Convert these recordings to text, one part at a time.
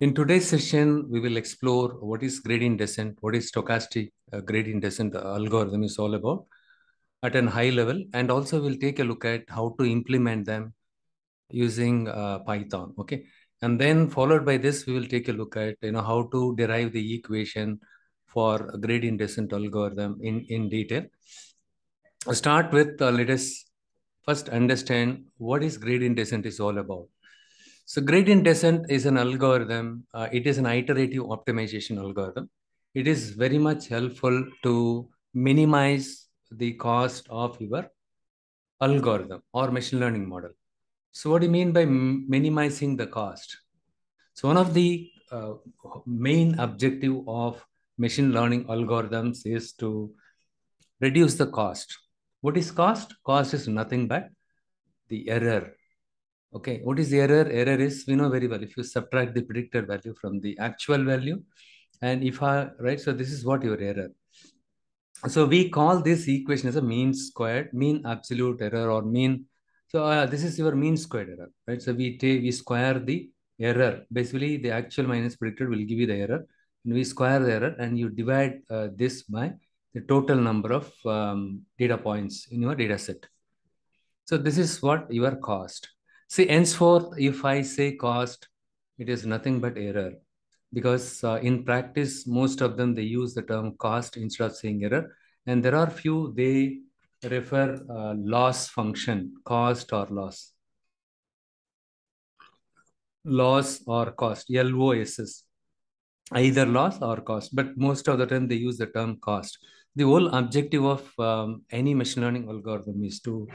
In today's session, we will explore what is gradient descent, what is stochastic uh, gradient descent algorithm is all about at a high level, and also we'll take a look at how to implement them using uh, Python. Okay, and then followed by this, we will take a look at you know how to derive the equation for gradient descent algorithm in in detail. I'll start with uh, let us first understand what is gradient descent is all about. So gradient descent is an algorithm. Uh, it is an iterative optimization algorithm. It is very much helpful to minimize the cost of your algorithm or machine learning model. So what do you mean by minimizing the cost? So one of the uh, main objective of machine learning algorithms is to reduce the cost. What is cost? Cost is nothing but the error Okay, what is the error? Error is, we know very well, if you subtract the predicted value from the actual value, and if I, right, so this is what your error. So we call this equation as a mean squared, mean absolute error or mean, so uh, this is your mean squared error, right? So we take, we square the error. Basically, the actual minus predicted will give you the error. And we square the error and you divide uh, this by the total number of um, data points in your data set. So this is what your cost. See, henceforth, if I say cost, it is nothing but error because uh, in practice, most of them, they use the term cost instead of saying error. And there are few, they refer uh, loss function, cost or loss. Loss or cost, L-O-S-S. Either loss or cost, but most of the time they use the term cost. The whole objective of um, any machine learning algorithm is to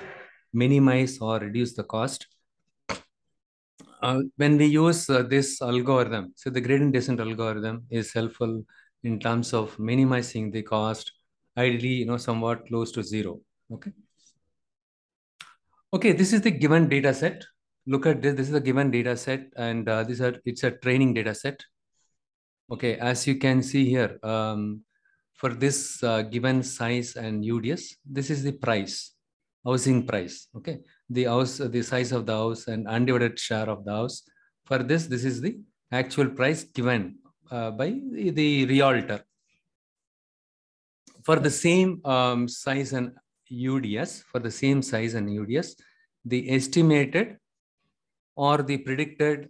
minimize or reduce the cost uh, when we use uh, this algorithm, so the gradient descent algorithm is helpful in terms of minimizing the cost, ideally, you know, somewhat close to zero. Okay. Okay, this is the given data set. Look at this. This is the given data set, and uh, this are it's a training data set. Okay, as you can see here, um, for this uh, given size and UDS, this is the price, housing price. Okay, the house, the size of the house and undivided share of the house. For this, this is the actual price given uh, by the, realtor. For the same um, size and UDS, for the same size and UDS, the estimated or the predicted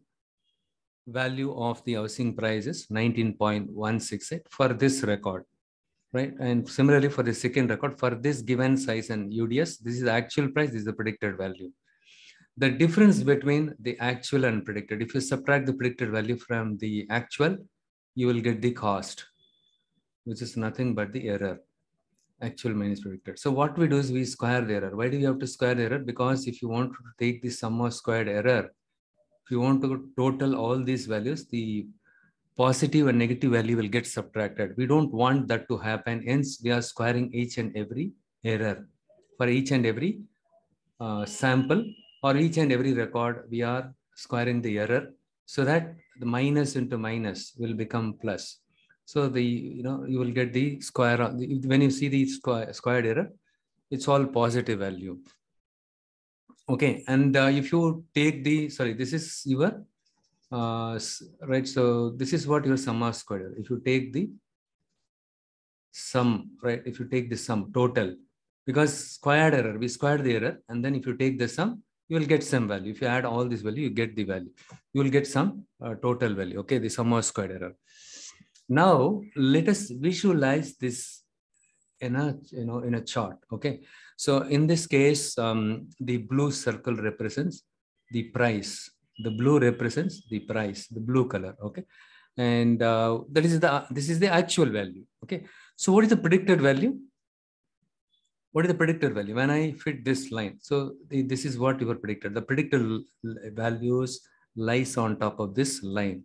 value of the housing price is 19.168 for this record right? And similarly for the second record, for this given size and UDS, this is the actual price, this is the predicted value. The difference between the actual and predicted, if you subtract the predicted value from the actual, you will get the cost, which is nothing but the error, actual minus predicted. So what we do is we square the error. Why do we have to square the error? Because if you want to take the sum of squared error, if you want to total all these values, the positive and negative value will get subtracted. We don't want that to happen. Hence, we are squaring each and every error. For each and every uh, sample or each and every record, we are squaring the error so that the minus into minus will become plus. So the you know you will get the square when you see the square, squared error, it's all positive value. Okay, and uh, if you take the sorry, this is your uh, right? So this is what your sum of square. If you take the sum, right? If you take the sum total, because squared error, we squared the error, and then if you take the sum, you will get some value. If you add all this value, you get the value. You will get some uh, total value. Okay, the sum of squared error. Now let us visualize this in a you know in a chart. Okay, so in this case, um, the blue circle represents the price the blue represents the price the blue color okay? And uh, that is the this is the actual value okay? So what is the predicted value? What is the predicted value? When i fit this line so the, this is what you were predicted. The predicted values lies on top of this line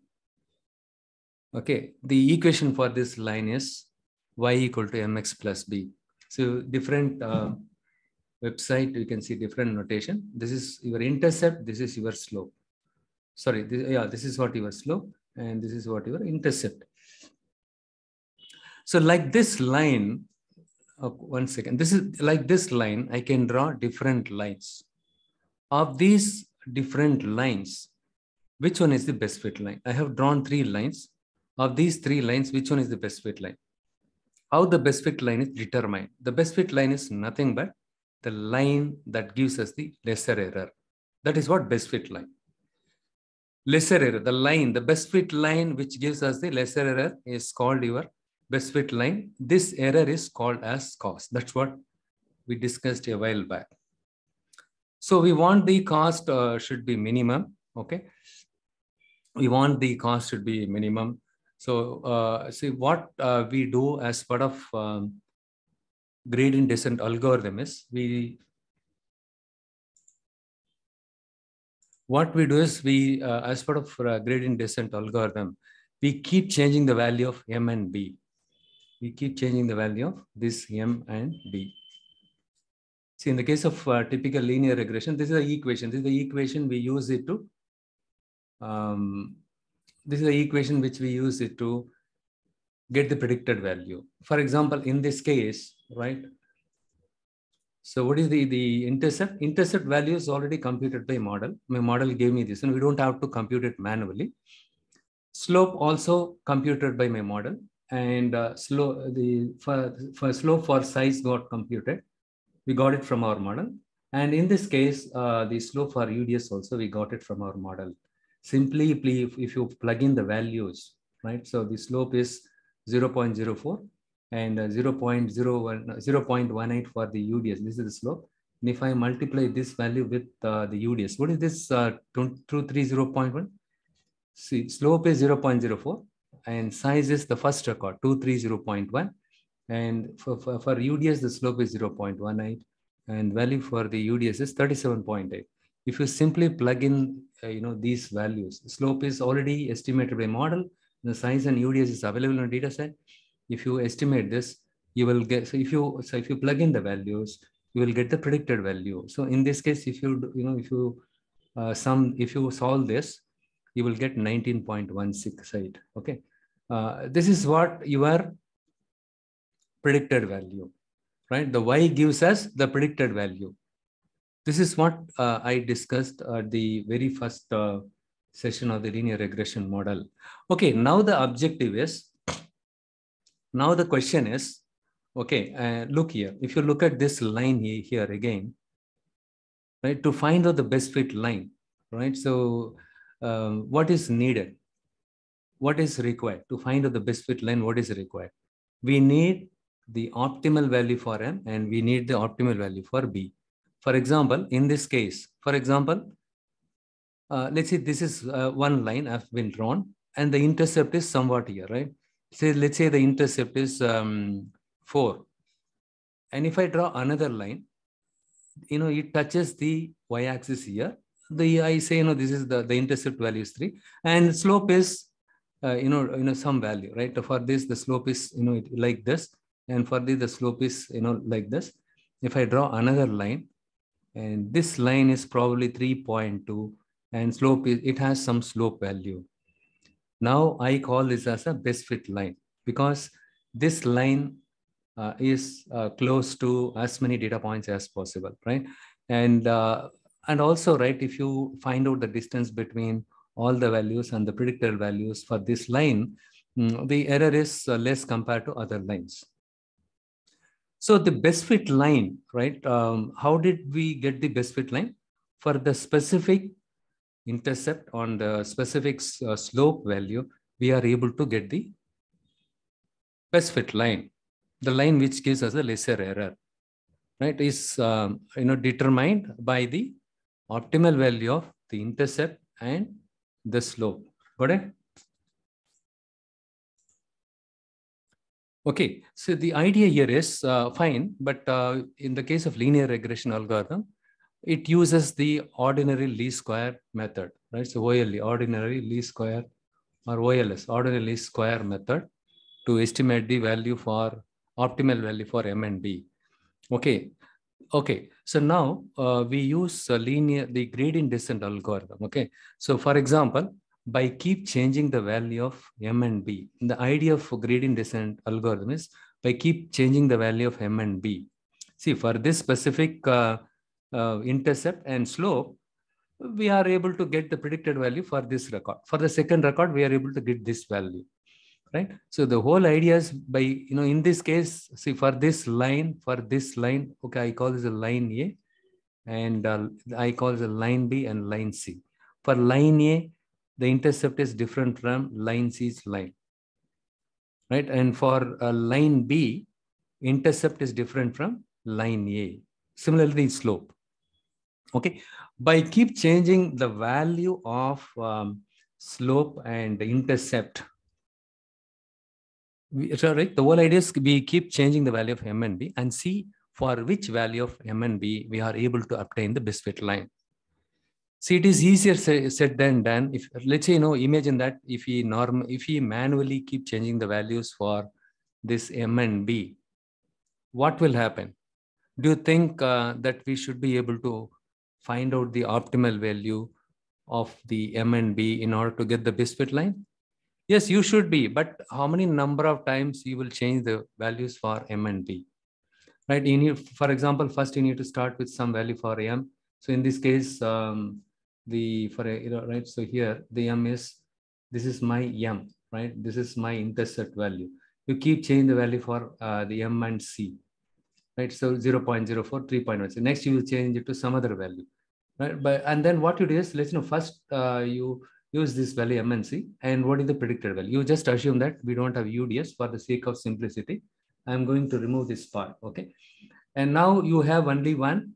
okay? The equation for this line is y equal to mx plus b. So different uh, website you can see different notation. This is your intercept this is your slope sorry, this, yeah, this is what your slope and this is what your intercept. So like this line, oh, one second, this is like this line, I can draw different lines. Of these different lines, which one is the best fit line? I have drawn three lines. Of these three lines, which one is the best fit line? How the best fit line is determined? The best fit line is nothing but the line that gives us the lesser error. That is what best fit line. Lesser error, the line, the best fit line which gives us the lesser error is called your best fit line. This error is called as cost. That's what we discussed a while back. So we want the cost uh, should be minimum. Okay. We want the cost should be minimum. So uh, see what uh, we do as part of um, gradient descent algorithm is we what we do is we uh, as part of uh, gradient descent algorithm we keep changing the value of m and b we keep changing the value of this m and b see in the case of uh, typical linear regression this is the equation this is the equation we use it to um, this is the equation which we use it to get the predicted value. For example, in this case, right? So what is the, the intercept? Intercept value is already computed by model. My model gave me this and we don't have to compute it manually. Slope also computed by my model and uh, slope the for, for slope for size got computed. We got it from our model. And in this case, uh, the slope for UDS also, we got it from our model simply if you plug in the values, right? So the slope is 0.04 and uh, 0.01, 0.18 for the UDS. This is the slope. And if I multiply this value with uh, the UDS, what is this uh, 230.1? See, slope is 0.04 and size is the first record, 230.1. And for, for, for UDS, the slope is 0.18 and value for the UDS is 37.8 if you simply plug in uh, you know these values slope is already estimated by model the size and uds is available in data set if you estimate this you will get so if you so if you plug in the values you will get the predicted value. So in this case if you you know if you uh, some if you solve this you will get 19.16 okay. Uh, this is what your predicted value right? The y gives us the predicted value. This is what uh, I discussed at the very first uh, session of the linear regression model. Okay, now the objective is, now the question is, okay, uh, look here. If you look at this line here, here again, right, to find out the best fit line, right? So um, what is needed? What is required? To find out the best fit line, what is required? We need the optimal value for M and we need the optimal value for B. For example, in this case, for example, uh, let's say this is uh, one line I've been drawn and the intercept is somewhat here, right? Say, let's say the intercept is um, 4. And if I draw another line, you know, it touches the y-axis here. The I say, you know, this is the, the intercept value is 3. And slope is, uh, you know, you know, some value, right? For this, the slope is, you know, it, like this. And for this, the slope is, you know, like this. If I draw another line, and this line is probably 3.2 and slope is, it has some slope value. Now I call this as a best fit line because this line uh, is uh, close to as many data points as possible, right? And, uh, and also, right, if you find out the distance between all the values and the predicted values for this line, mm, the error is uh, less compared to other lines. So the best fit line, right? Um, how did we get the best fit line? For the specific intercept on the specific uh, slope value, we are able to get the best fit line. The line which gives us a lesser error, right? Is um, you know determined by the optimal value of the intercept and the slope. Got it? Okay, so the idea here is uh, fine, but uh, in the case of linear regression algorithm, it uses the ordinary least square method, right? So OLE, ordinary least square, or OLS, ordinary least square method to estimate the value for optimal value for M and B. Okay, okay. So now uh, we use linear, the gradient descent algorithm. Okay, so for example, by keep changing the value of m and b. The idea of gradient descent algorithm is by keep changing the value of m and b. See, for this specific uh, uh, intercept and slope, we are able to get the predicted value for this record. For the second record, we are able to get this value, right? So the whole idea is by, you know, in this case, see for this line, for this line, okay, I call this a line A and uh, I call this a line B and line C. For line A, the intercept is different from line C's line, right? And for uh, line B, intercept is different from line A. Similarly, slope. Okay, by keep changing the value of um, slope and intercept, we, sorry, the whole idea is we keep changing the value of m and b and see for which value of m and b we are able to obtain the best fit line. See, it is easier said than done. If let's say, you know, imagine that if we norm, if we manually keep changing the values for this m and b, what will happen? Do you think uh, that we should be able to find out the optimal value of the M and B in order to get the best fit line? Yes, you should be, but how many number of times you will change the values for M and B? Right, you need, for example, first you need to start with some value for M. So in this case, um, the, for a, you know, right, so here the M is, this is my M, right? This is my intercept value. You keep changing the value for uh, the M and C right? So 0 0.04, 3.1. So next you will change it to some other value, right? But and then what you do is let's know first uh, you use this value MNC and what is the predicted value? You just assume that we don't have UDS for the sake of simplicity. I'm going to remove this part, okay? And now you have only one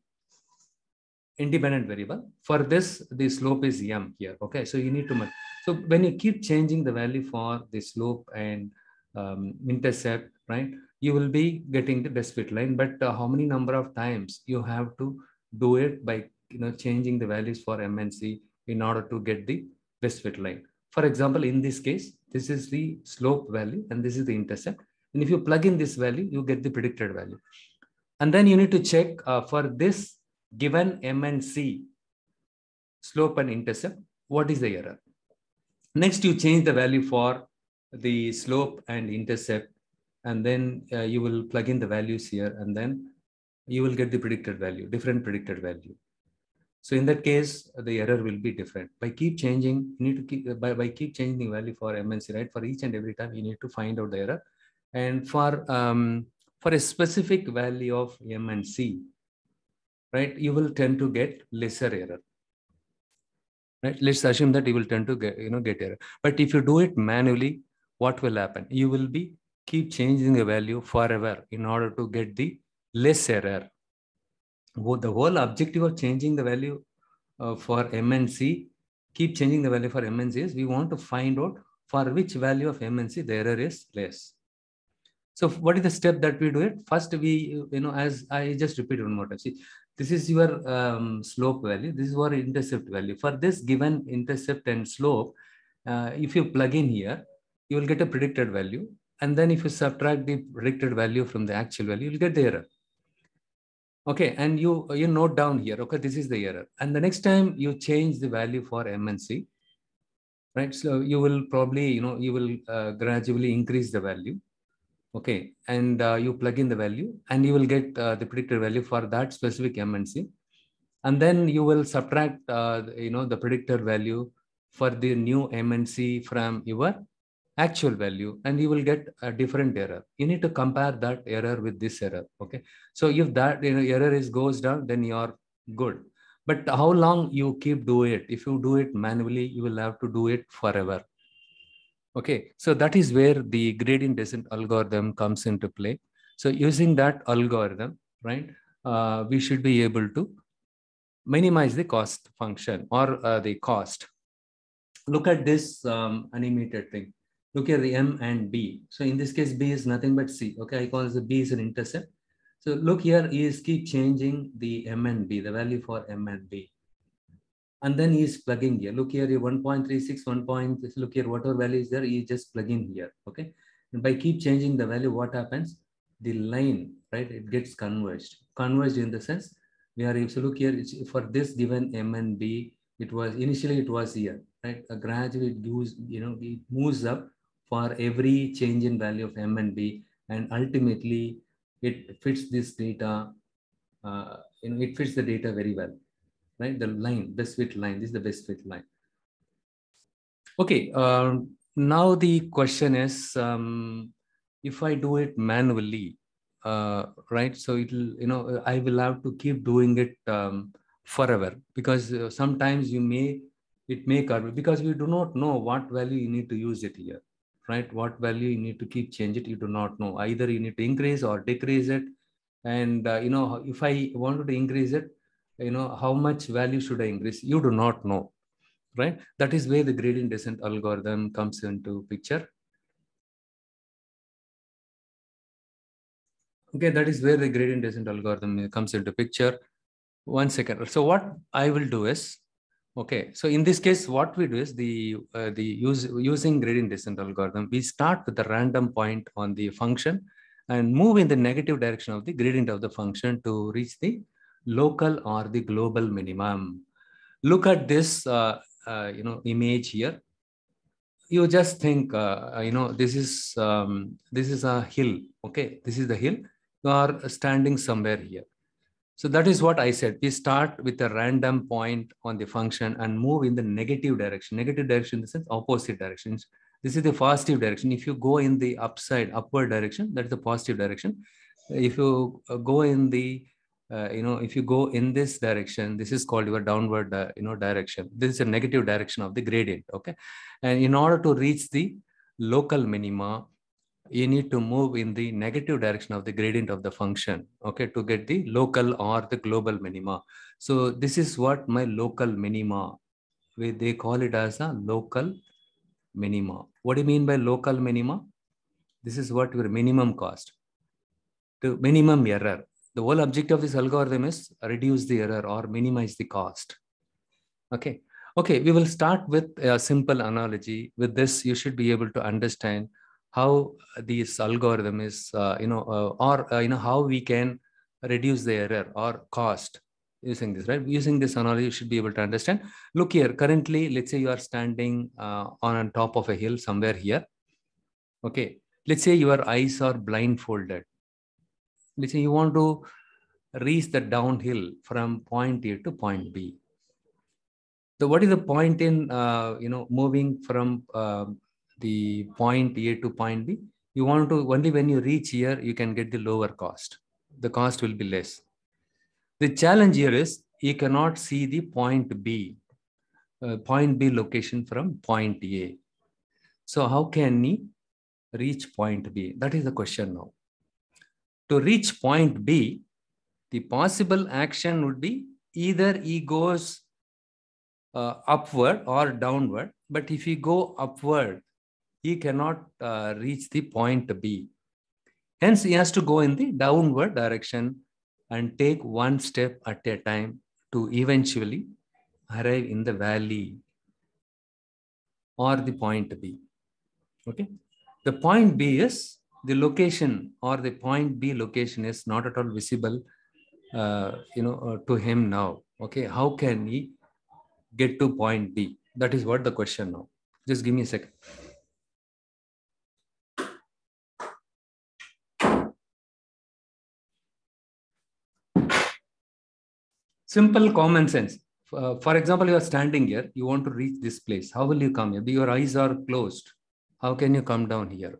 independent variable. For this, the slope is m here, okay? So you need to, so when you keep changing the value for the slope and um, intercept, right? You will be getting the best fit line. But uh, how many number of times you have to do it by you know changing the values for MNC in order to get the best fit line. For example, in this case, this is the slope value and this is the intercept. And if you plug in this value, you get the predicted value. And then you need to check uh, for this given MNC slope and intercept, what is the error? Next, you change the value for the slope and intercept and then uh, you will plug in the values here and then you will get the predicted value, different predicted value. So in that case, the error will be different. By keep changing, you need to keep by, by keep changing the value for MNC, right? For each and every time, you need to find out the error. And for um, for a specific value of MNC, right, you will tend to get lesser error. Right? Let's assume that you will tend to get, you know, get error. But if you do it manually, what will happen? You will be keep changing the value forever in order to get the less error. The whole objective of changing the value uh, for MNC, keep changing the value for MNC is we want to find out for which value of MNC the error is less. So what is the step that we do it? First, we, you know, as I just repeat one more time, see, this is your um, slope value. This is your intercept value. For this given intercept and slope, uh, if you plug in here, you will get a predicted value. And then if you subtract the predicted value from the actual value, you'll get the error. Okay, and you, you note down here, okay, this is the error. And the next time you change the value for M and C, right? So you will probably, you know, you will uh, gradually increase the value. Okay, and uh, you plug in the value and you will get uh, the predicted value for that specific M And C. And then you will subtract, uh, you know, the predicted value for the new M and C from your actual value and you will get a different error. You need to compare that error with this error. Okay. So if that you know, error is goes down, then you're good. But how long you keep do it? If you do it manually, you will have to do it forever. Okay. So that is where the gradient descent algorithm comes into play. So using that algorithm, right, uh, we should be able to minimize the cost function or uh, the cost. Look at this um, animated thing look at the M and B. So in this case, B is nothing but C. Okay, I call this B is an intercept. So look here, he is keep changing the M and B, the value for M and B. And then he is plugging here. Look here, 1.36, 1. Point, look here, whatever value is there, he just plugging here. Okay. And by keep changing the value, what happens? The line, right? It gets converged. Converged in the sense, we are, if you look here, for this given M and B, it was initially it was here, right? Gradually it moves, you know, it moves up for every change in value of m and b and ultimately it fits this data uh, you know it fits the data very well right? The line, best fit line. This is the best fit line. Okay, um, now the question is, um, if I do it manually, uh, right? So it'll, you know, I will have to keep doing it um, forever because uh, sometimes you may, it may cut because we do not know what value you need to use it here, right? What value you need to keep change it, you do not know. Either you need to increase or decrease it. And, uh, you know, if I wanted to increase it, you know, how much value should I increase? You do not know, right? That is where the gradient descent algorithm comes into picture. Okay, that is where the gradient descent algorithm comes into picture. One second. So what I will do is, okay, so in this case, what we do is the uh, the use using gradient descent algorithm, we start with the random point on the function and move in the negative direction of the gradient of the function to reach the local or the global minimum. Look at this, uh, uh, you know, image here. You just think, uh, you know, this is um, this is a hill. Okay, this is the hill. You are standing somewhere here. So that is what I said. We start with a random point on the function and move in the negative direction. Negative direction in the sense opposite directions. This is the positive direction. If you go in the upside, upward direction, that is the positive direction. If you go in the uh, you know, if you go in this direction, this is called your downward, uh, you know, direction. This is a negative direction of the gradient, okay? And in order to reach the local minima, you need to move in the negative direction of the gradient of the function, okay, to get the local or the global minima. So this is what my local minima, they call it as a local minima. What do you mean by local minima? This is what your minimum cost, the minimum error the whole objective of this algorithm is reduce the error or minimize the cost. Okay. Okay, we will start with a simple analogy. With this, you should be able to understand how this algorithm is, uh, you know, uh, or, uh, you know, how we can reduce the error or cost using this, right? Using this analogy, you should be able to understand. Look here, currently, let's say you are standing uh, on, top of a hill somewhere here. Okay, let's say your eyes are blindfolded let's say you want to reach the downhill from point A to point B. So what is the point in, uh, you know, moving from uh, the point A to point B? You want to, only when you reach here, you can get the lower cost. The cost will be less. The challenge here is you cannot see the point B, uh, point B location from point A. So how can he reach point B? That is the question now to reach point B, the possible action would be either he goes uh, upward or downward. But if he go upward, he cannot uh, reach the point B. Hence, he has to go in the downward direction and take one step at a time to eventually arrive in the valley or the point B. Okay. The point B is the location or the point B location is not at all visible, uh, you know, uh, to him now. Okay, how can he get to point B? That is what the question now. Just give me a second. Simple common sense. Uh, for example, you are standing here, you want to reach this place. How will you come here? Your eyes are closed. How can you come down here?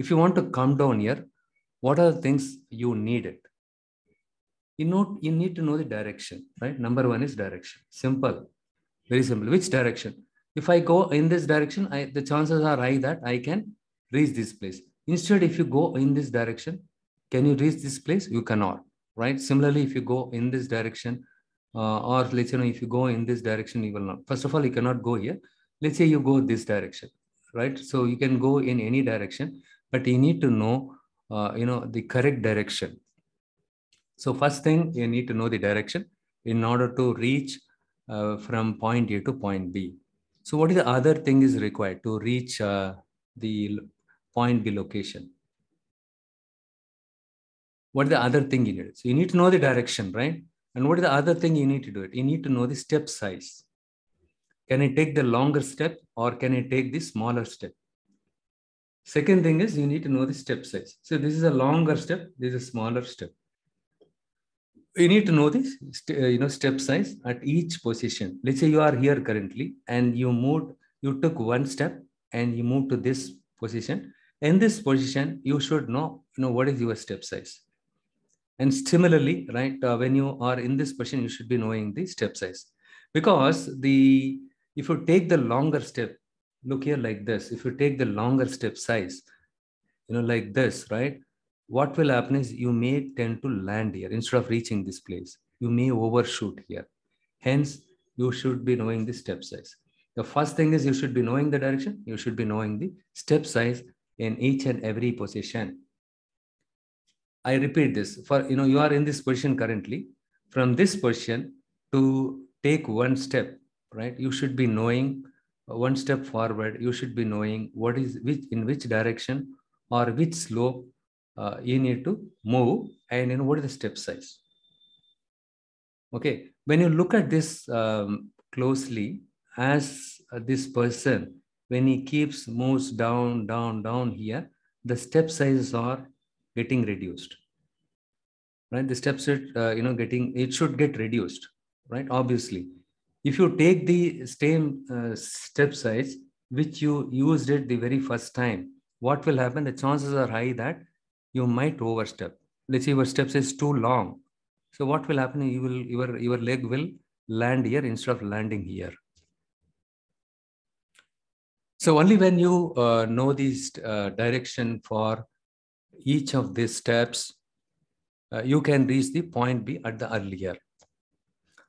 if you want to come down here, what are the things you need it? You know, you need to know the direction, right? Number one is direction. Simple, very simple. Which direction? If I go in this direction, I, the chances are high that I can reach this place. Instead, if you go in this direction, can you reach this place? You cannot, right? Similarly, if you go in this direction, or let's say, you know, if you go in this direction, you will not. First of all, you cannot go here. Let's say you go this direction, right? So you can go in any direction but you need to know, uh, you know, the correct direction. So first thing, you need to know the direction in order to reach uh, from point A to point B. So what is the other thing is required to reach uh, the point B location? What is the other thing you need? So you need to know the direction, right? And what is the other thing you need to do it? You need to know the step size. Can I take the longer step or can I take the smaller step? Second thing is you need to know the step size. So this is a longer step, this is a smaller step. you need to know this uh, you know step size at each position let's say you are here currently and you moved you took one step and you move to this position in this position you should know you know what is your step size and similarly right uh, when you are in this position you should be knowing the step size. Because the if you take the longer step look here like this if you take the longer step size you know like this right what will happen is you may tend to land here. Instead of reaching this place you may overshoot here. Hence you should be knowing the step size. The first thing is you should be knowing the direction. You should be knowing the step size in each and every position i repeat this for you know you are in this position currently. From this position to take one step right? You should be knowing one step forward. You should be knowing what is which in which direction or which slope uh, you need to move and you know what is the step size. Okay. When you look at this um, closely as uh, this person when he keeps moves down down down here the step sizes are getting reduced. Right? The steps uh, you know getting it should get reduced right? Obviously. If you take the same uh, step size which you used it the very first time what will happen? The chances are high that you might overstep. Let's say your steps is too long. So what will happen? You will your your leg will land here instead of landing here. So only when you uh, know this uh, direction for each of these steps uh, you can reach the point b at the earlier.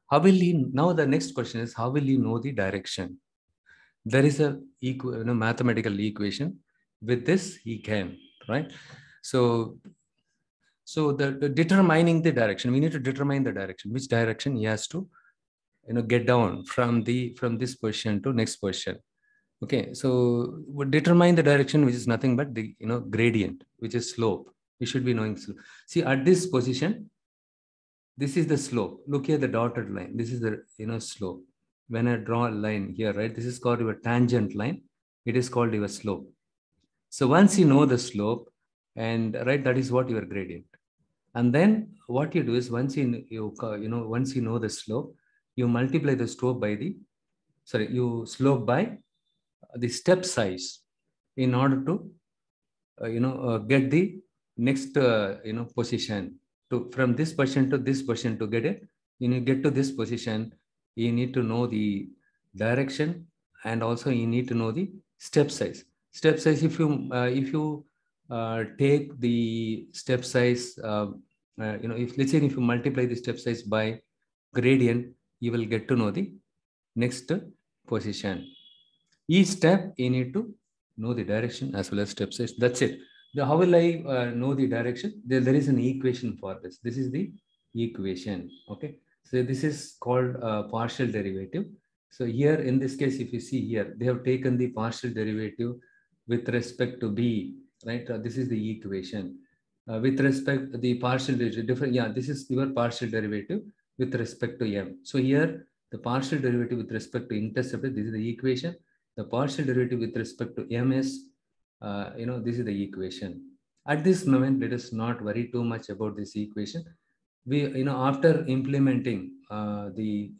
How will he now the next question is how will you know the direction? There is a equ, you know, mathematical equation. With this he can right? So so the, the, determining the direction we need to determine the direction. Which direction he has to you know get down from the from this position to next position okay so determine the direction which is nothing but the you know gradient which is slope we should be knowing slope see at this position this is the slope. Look here, the dotted line. This is the you know slope. When I draw a line here, right, this is called your tangent line. It is called your slope. So once you know the slope, and right, that is what your gradient. And then what you do is once you you you know once you know the slope, you multiply the slope by the sorry you slope by the step size in order to uh, you know uh, get the next uh, you know position. To from this position to this position to get it you get to this position. You need to know the direction and also you need to know the step size. Step size if you uh, if you uh, take the step size uh you know if let's say if you multiply the step size by gradient you will get to know the next position each step you need to know the direction as well as step size that's it the, how will I uh, know the direction? There, there is an equation for this. This is the equation. Okay. So this is called uh, partial derivative. So here in this case, if you see here, they have taken the partial derivative with respect to B, right? Uh, this is the equation. Uh, with respect to the partial derivative, different, yeah, this is your partial derivative with respect to M. So here, the partial derivative with respect to intercept, this is the equation. The partial derivative with respect to M is uh, you know, this is the equation. At this moment, let us not worry too much about this equation. We, you know, after implementing uh, the,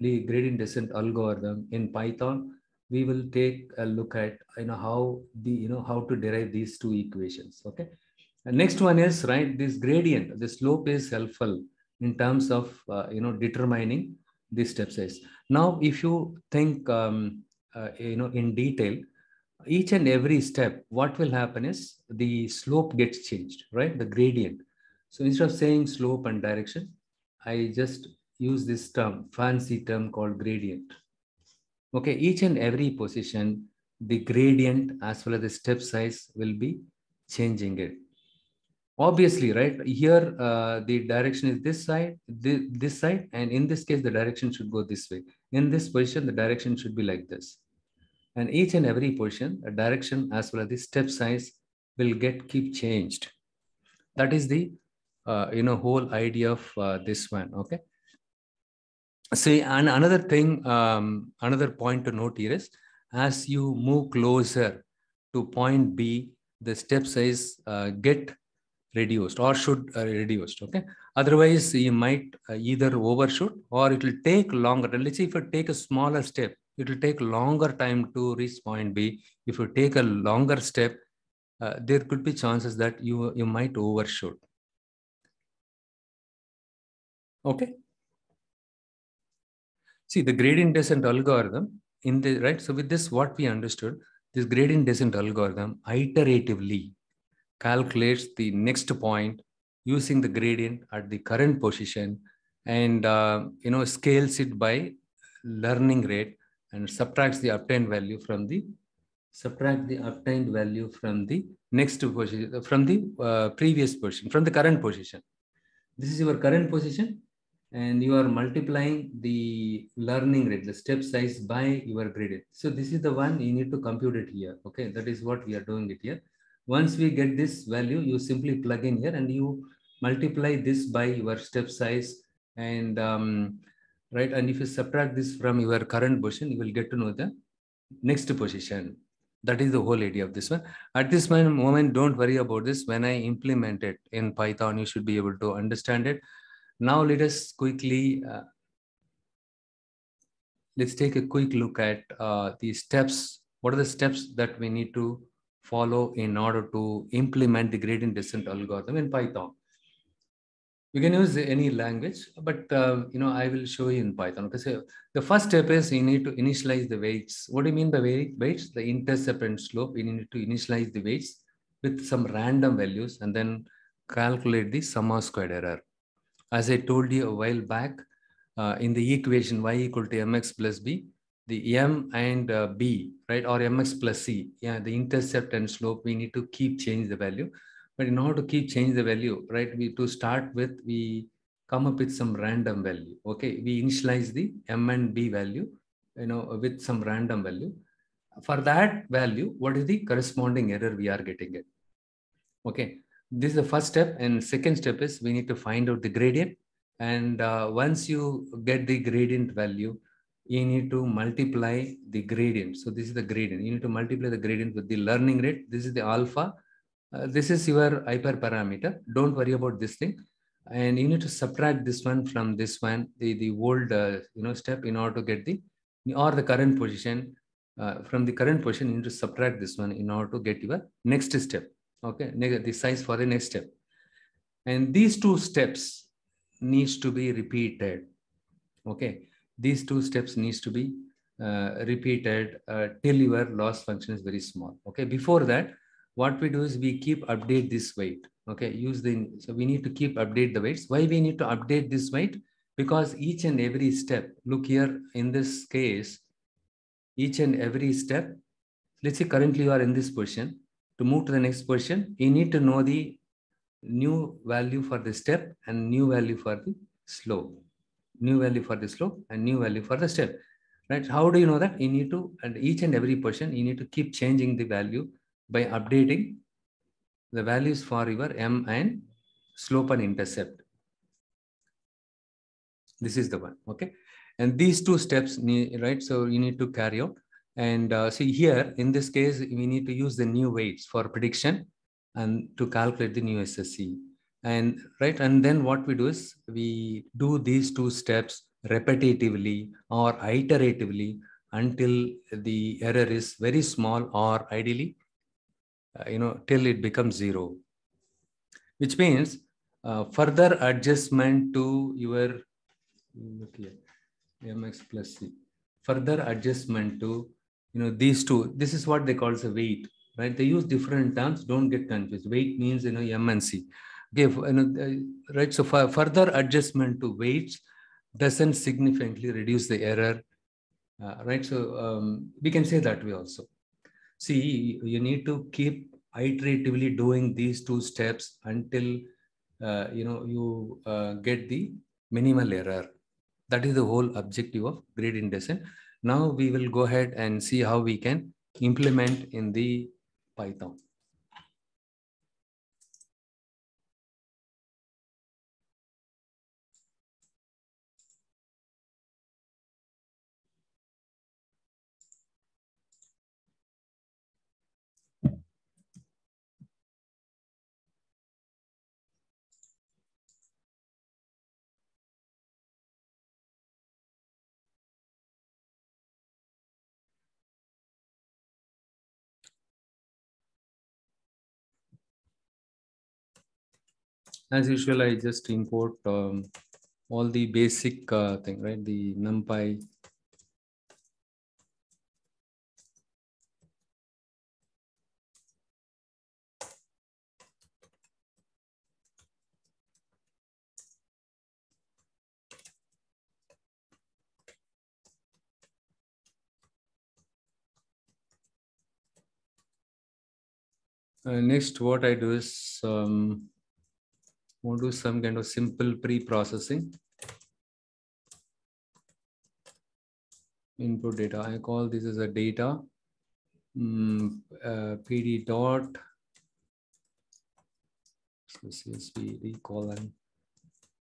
the gradient descent algorithm in Python, we will take a look at, you know, how the, you know, how to derive these two equations. Okay. And next one is, right, this gradient, the slope is helpful in terms of, uh, you know, determining the step size. Now, if you think, um, uh, you know, in detail, each and every step, what will happen is the slope gets changed, right? The gradient. So instead of saying slope and direction, I just use this term, fancy term called gradient. Okay, each and every position, the gradient as well as the step size will be changing it. Obviously, right, here uh, the direction is this side, this, side, and in this case, the direction should go this way. In this position, the direction should be like this and each and every position, the direction as well as the step size will get keep changed. That is the uh, you know whole idea of uh, this one. Okay. See, and another thing, um, another point to note here is as you move closer to point B, the step size uh, get reduced or should uh, reduced. Okay. Otherwise, you might uh, either overshoot or it will take longer. Let's say if you take a smaller step, it will take longer time to reach point B. If you take a longer step, uh, there could be chances that you you might overshoot. Okay. See the gradient descent algorithm in the right. So with this, what we understood, this gradient descent algorithm iteratively calculates the next point using the gradient at the current position and uh, you know scales it by learning rate and subtracts the obtained value from the subtract the obtained value from the next position from the uh, previous position from the current position. This is your current position and you are multiplying the learning rate the step size by your gradient. So this is the one you need to compute it here okay? That is what we are doing it here once we get this value you simply plug in here and you multiply this by your step size and um, right and if you subtract this from your current position you will get to know the next position. That is the whole idea of this one. At this moment don't worry about this. When i implement it in python you should be able to understand it. Now let us quickly uh, let's take a quick look at uh, the steps. What are the steps that we need to follow in order to implement the gradient descent algorithm in python you can use any language, but uh, you know I will show you in Python. Okay, so the first step is you need to initialize the weights. What do you mean by weights? The intercept and slope. You need to initialize the weights with some random values and then calculate the sum of squared error. As I told you a while back, uh, in the equation y equal to mx plus b, the m and uh, b, right, or mx plus c, yeah, the intercept and slope, we need to keep change the value but in order to keep change the value, right, we to start with, we come up with some random value. Okay, we initialize the m and b value, you know, with some random value. For that value, what is the corresponding error we are getting it? Okay, this is the first step. And second step is we need to find out the gradient. And uh, once you get the gradient value, you need to multiply the gradient. So this is the gradient. You need to multiply the gradient with the learning rate. This is the alpha uh, this is your hyperparameter. Don't worry about this thing. And you need to subtract this one from this one, the, the old uh, you know step in order to get the or the current position. Uh, from the current position, you need to subtract this one in order to get your next step. Okay, the size for the next step. And these two steps needs to be repeated. Okay, these two steps needs to be uh, repeated uh, till your loss function is very small. Okay, before that, what we do is we keep update this weight. Okay use the so we need to keep update the weights. Why we need to update this weight? Because each and every step look here in this case each and every step let's say currently you are in this position to move to the next position you need to know the new value for the step and new value for the slope new value for the slope and new value for the step right how do you know that you need to and each and every position you need to keep changing the value by updating the values for your m and slope and intercept. This is the one, okay? And these two steps, right? So you need to carry out. And uh, see here, in this case, we need to use the new weights for prediction and to calculate the new SSE. And right, and then what we do is we do these two steps repetitively or iteratively until the error is very small or ideally uh, you know, till it becomes zero, which means uh, further adjustment to your look here, mx plus c, further adjustment to you know these two. This is what they call the weight, right? They use different terms. Don't get confused. Weight means you know m and c. Okay, you know, uh, right? So for further adjustment to weights doesn't significantly reduce the error, uh, right? So um, we can say that way also see you need to keep iteratively doing these two steps until uh, you know you uh, get the minimal error that is the whole objective of gradient descent now we will go ahead and see how we can implement in the python As usual, I just import um, all the basic uh, thing, right? The NumPy Uh, next, what I do is um, to do some kind of simple pre-processing. Input data. I call this as a data um, uh, pd dot so csv colon.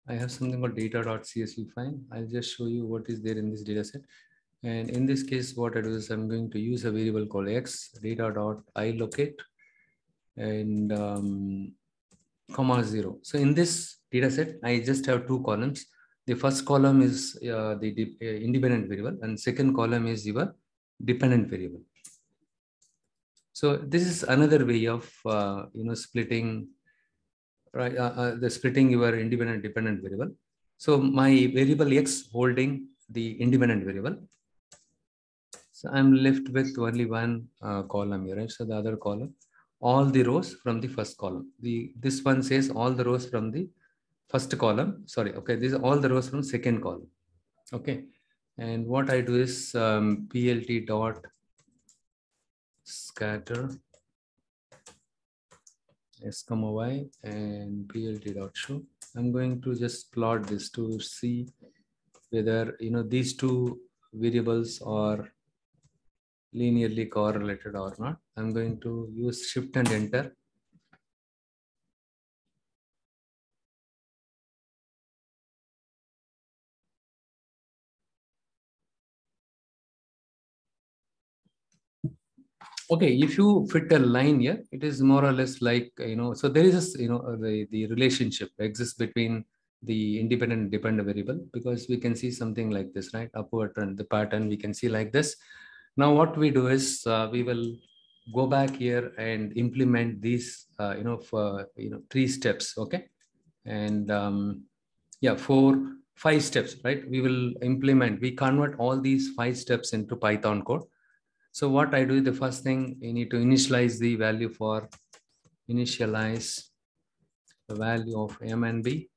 I have something called data dot csv file. I'll just show you what is there in this data set. And in this case, what I do is I'm going to use a variable called x data dot I locate, and um, comma zero. So in this data set, I just have two columns. The first column is uh, the uh, independent variable and second column is your dependent variable. So this is another way of, uh, you know, splitting, right, uh, uh, the splitting your independent dependent variable. So my variable x holding the independent variable. So I'm left with only one uh, column here, right? So the other column all the rows from the first column. The This one says all the rows from the first column. Sorry, okay, these are all the rows from second column. Okay, and what I do is um, plt dot scatter s comma y and plt dot show. I'm going to just plot this to see whether you know these two variables are linearly correlated or not. I'm going to use shift and enter. Okay, if you fit a line here, it is more or less like, you know, so there is, a, you know, the, the relationship exists between the independent dependent variable because we can see something like this, right? Upward trend, the pattern we can see like this. Now what we do is uh, we will go back here and implement these, uh, you know, for, you know, three steps, okay? And um, yeah, four, five steps, right? We will implement, we convert all these five steps into Python code. So what I do, the first thing, you need to initialize the value for initialize the value of m and b.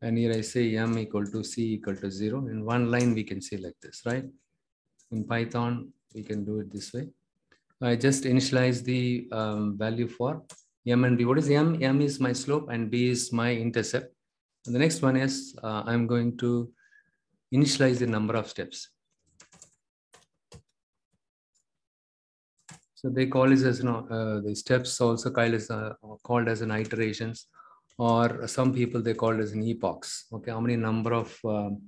And here I say m equal to c equal to zero. In one line, we can say like this, right? In Python, we can do it this way. I just initialize the um, value for m and b. What is m? m is my slope and b is my intercept. And the next one is uh, I'm going to initialize the number of steps. So they call this as you know uh, the steps also called as uh, called as an iterations, or some people they call it as an epochs. Okay, how many number of um,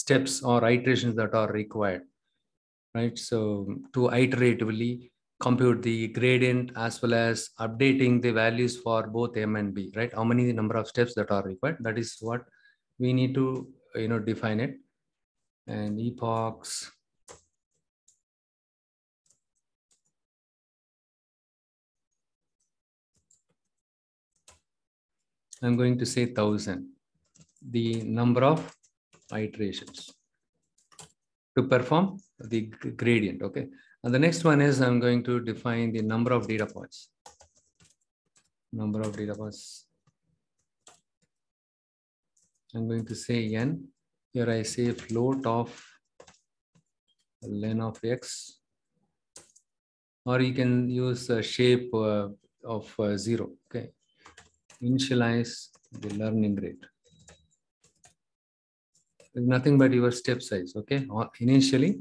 steps or iterations that are required, right? So to iteratively compute the gradient as well as updating the values for both M and B, right? How many number of steps that are required? That is what we need to, you know, define it. And epochs. I'm going to say thousand. The number of iterations to perform the gradient. Okay. And the next one is I'm going to define the number of data points. Number of data points. I'm going to say n. Here I say float of len of x. Or you can use a shape uh, of uh, zero. Okay. Initialize the learning rate nothing but your step size. Okay. Initially,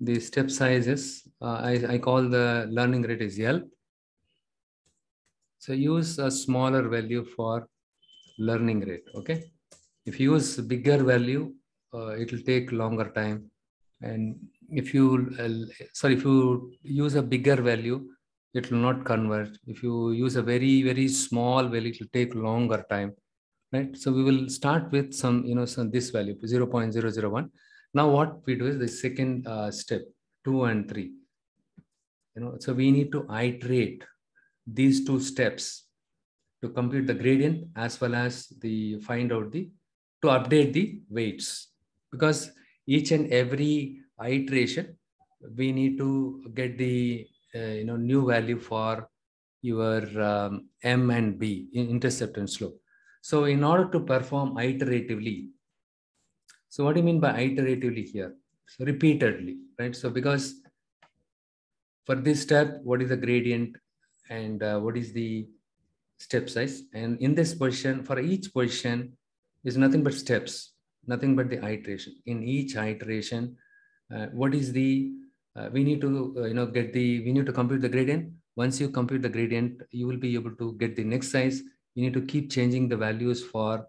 the step size is, uh, I, I call the learning rate is L. So use a smaller value for learning rate. Okay. If you use bigger value, uh, it will take longer time. And if you, uh, sorry, if you use a bigger value, it will not convert. If you use a very, very small value, it will take longer time right? So we will start with some, you know, some this value 0 0.001. Now what we do is the second uh, step, two and three. You know, so we need to iterate these two steps to compute the gradient as well as the find out the to update the weights because each and every iteration we need to get the uh, you know new value for your um, m and b intercept and slope so in order to perform iteratively so what do you mean by iteratively here? So repeatedly right? So because for this step what is the gradient and uh, what is the step size? And in this position for each position is nothing but steps nothing but the iteration. In each iteration uh, what is the uh, we need to uh, you know get the we need to compute the gradient. Once you compute the gradient you will be able to get the next size you need to keep changing the values for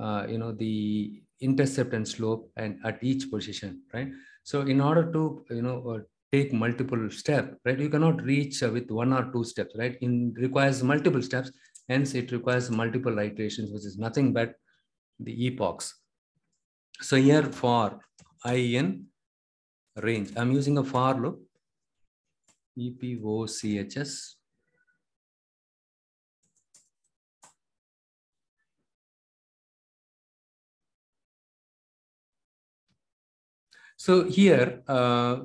uh, you know the intercept and slope and at each position right so in order to you know uh, take multiple steps right you cannot reach uh, with one or two steps right in requires multiple steps hence it requires multiple iterations which is nothing but the epochs so here for in range. I'm using a for loop, EPOCHS. So here, uh,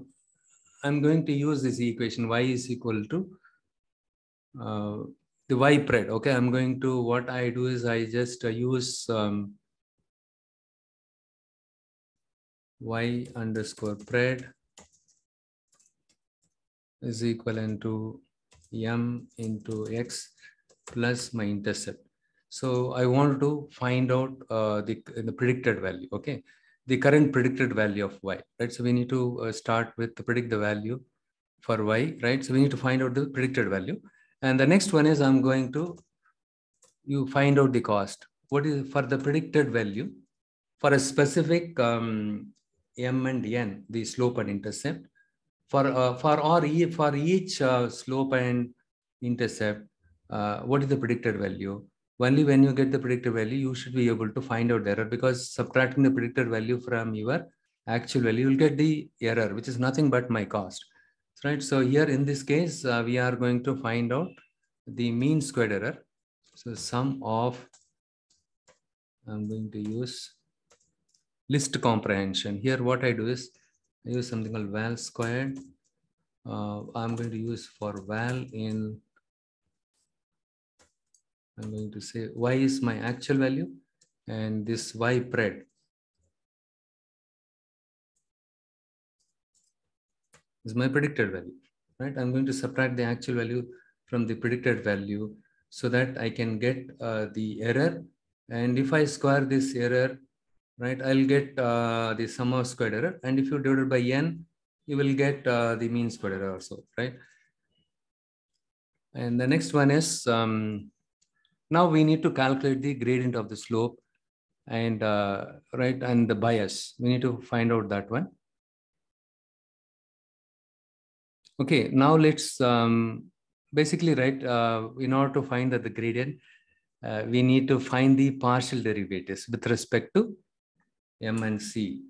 I'm going to use this equation, y is equal to uh, the y pred. Okay, I'm going to, what I do is I just uh, use um, y underscore pred is equivalent to m into x plus my intercept. So I want to find out uh, the, the predicted value, okay? The current predicted value of y, right? So we need to uh, start with to predict the value for y, right? So we need to find out the predicted value. And the next one is I'm going to, you find out the cost. What is for the predicted value for a specific um, m and n, the slope and intercept. For uh, for or e, for each uh, slope and intercept, uh, what is the predicted value? Only when you get the predicted value, you should be able to find out the error because subtracting the predicted value from your actual value, you'll get the error, which is nothing but my cost. Right. So here in this case, uh, we are going to find out the mean squared error. So sum of, I'm going to use list comprehension. Here, what I do is I use something called val squared. Uh, I'm going to use for val in, I'm going to say y is my actual value and this y pred is my predicted value, right? I'm going to subtract the actual value from the predicted value so that I can get uh, the error. And if I square this error right? I'll get uh, the sum of squared error. And if you divide it by n, you will get uh, the mean squared error also, right? And the next one is, um, now we need to calculate the gradient of the slope and uh, right and the bias. We need to find out that one. Okay, now let's um, basically, right, uh, in order to find that the gradient, uh, we need to find the partial derivatives with respect to M and C.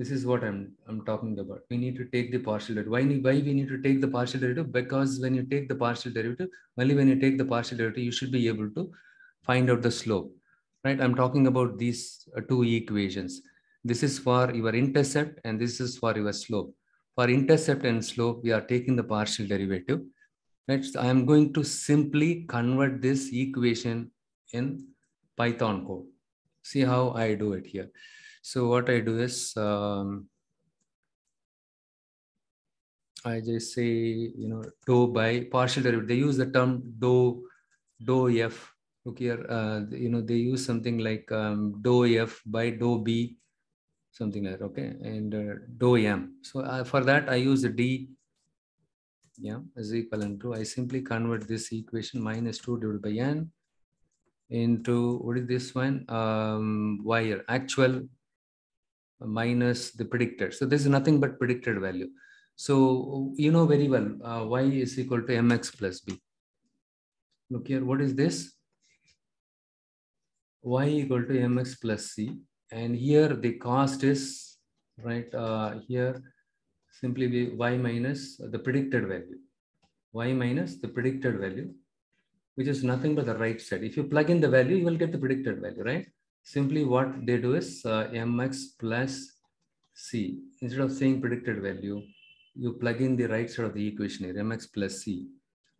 This is what I'm, I'm talking about. We need to take the partial derivative. Why, why we need to take the partial derivative? Because when you take the partial derivative, only when you take the partial derivative, you should be able to find out the slope, right? I'm talking about these uh, two equations. This is for your intercept and this is for your slope. For intercept and slope, we are taking the partial derivative. Right? So I'm going to simply convert this equation in Python code. See how I do it here. So what I do is, um, I just say, you know, do by partial derivative. They use the term do, do f. Look here, uh, you know, they use something like um, dou f by do b, something like that, okay? And uh, dou m. So uh, for that, I use the d yeah, is equivalent to, I simply convert this equation minus 2 divided by n into what is this one um, wire actual minus the predicted so this is nothing but predicted value so you know very well uh, y is equal to mx plus b look here what is this y equal to mx plus c and here the cost is right uh, here simply be y minus the predicted value. y minus the predicted value, which is nothing but the right side. If you plug in the value, you will get the predicted value, right? Simply what they do is uh, mx plus c. Instead of saying predicted value, you plug in the right side of the equation here, mx plus c,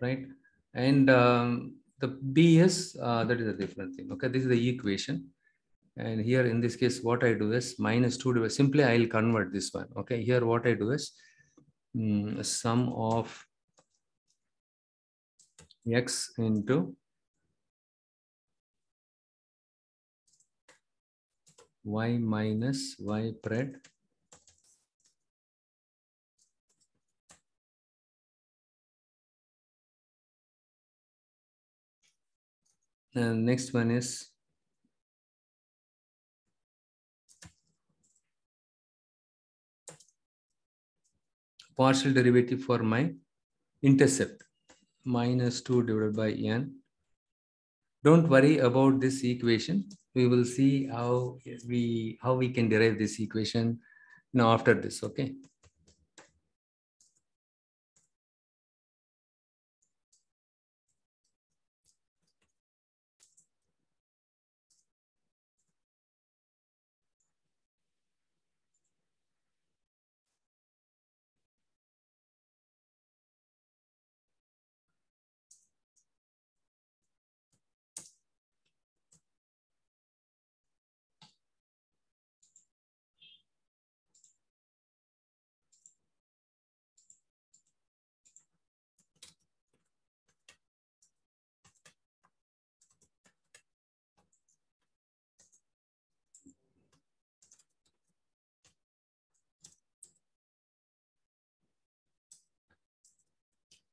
right? And um, the b is, uh, that is a different thing. Okay, this is the equation. And here in this case, what I do is minus 2 divided, simply I'll convert this one. Okay, here what I do is um, sum of x into y minus y pred and next one is partial derivative for my intercept minus 2 divided by n. Don't worry about this equation. We will see how we how we can derive this equation now after this, okay?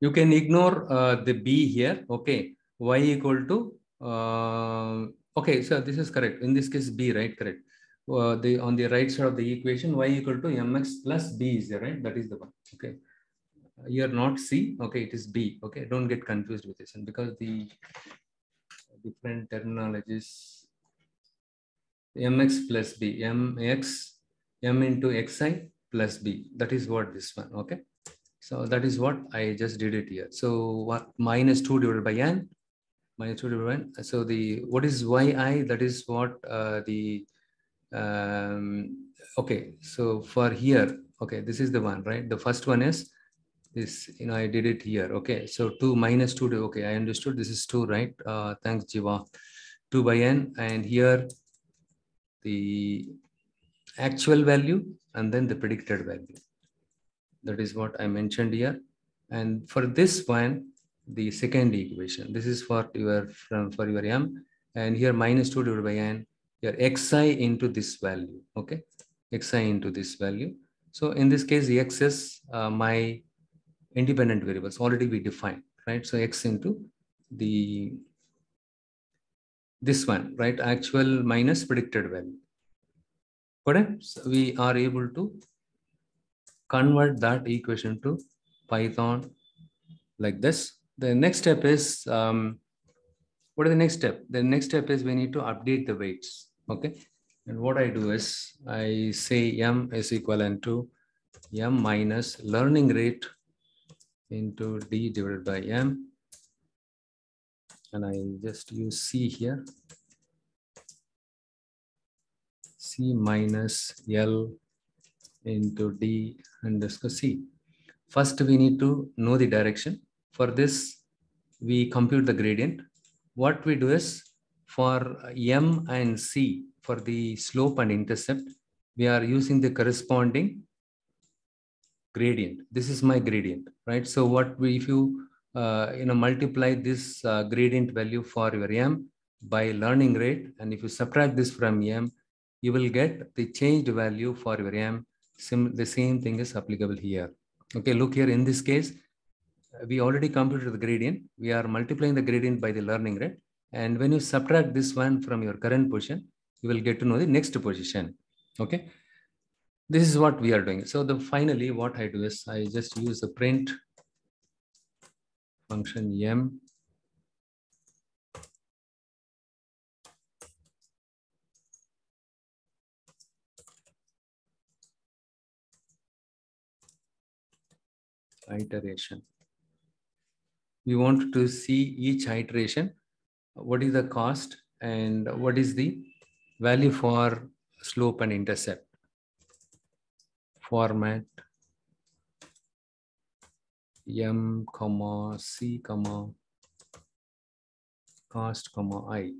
You can ignore uh, the b here okay? Y equal to uh, okay so this is correct. In this case b right? Correct. Uh, the on the right side of the equation y equal to mx plus b is there right? That is the one okay? You're not c okay? It is b okay? Don't get confused with this. And because the different terminologies mx plus b mx m into xi plus b. That is what this one okay so that is what I just did it here. So what minus 2 divided by n, minus 2 divided by n. So the what is yi? That is what uh, the, um, okay. So for here, okay, this is the one, right? The first one is this, you know, I did it here. Okay. So 2 minus 2, okay, I understood. This is 2, right? Uh, thanks, Jiva. 2 by n. And here the actual value and then the predicted value. That is what I mentioned here. And for this one, the second equation, this is for your from for your m, and here minus 2 divided by n, your xi into this value, okay? xi into this value. So in this case, the x is uh, my independent variables already we defined, right? So x into the this one, right? Actual minus predicted value. Correct? So we are able to convert that equation to Python like this. The next step is, um, what is the next step? The next step is we need to update the weights, okay? And what I do is I say M is equivalent to M minus learning rate into D divided by M. And I just use C here. C minus L into D underscore C. First, we need to know the direction. For this, we compute the gradient. What we do is for M and C, for the slope and intercept, we are using the corresponding gradient. This is my gradient, right? So what we, if you, uh, you know, multiply this uh, gradient value for your M by learning rate, and if you subtract this from M, you will get the changed value for your M Sim the same thing is applicable here. Okay, look here in this case, we already computed the gradient. We are multiplying the gradient by the learning rate. And when you subtract this one from your current position, you will get to know the next position. Okay. This is what we are doing. So the finally what I do is I just use the print function m iteration. We want to see each iteration, what is the cost and what is the value for slope and intercept. Format m comma c comma cost comma i.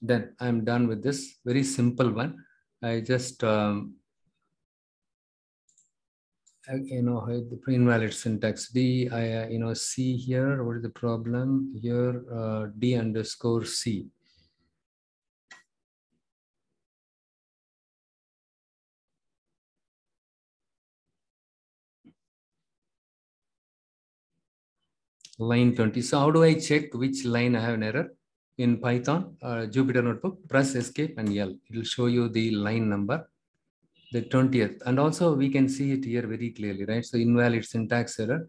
Then I'm done with this very simple one. I just um, you know the invalid syntax d i uh, you know c here what is the problem here uh, d underscore c line 20. So how do I check which line I have an error? In Python, uh, Jupyter Notebook, press escape and L. It will show you the line number, the 20th. And also we can see it here very clearly, right? So invalid syntax error.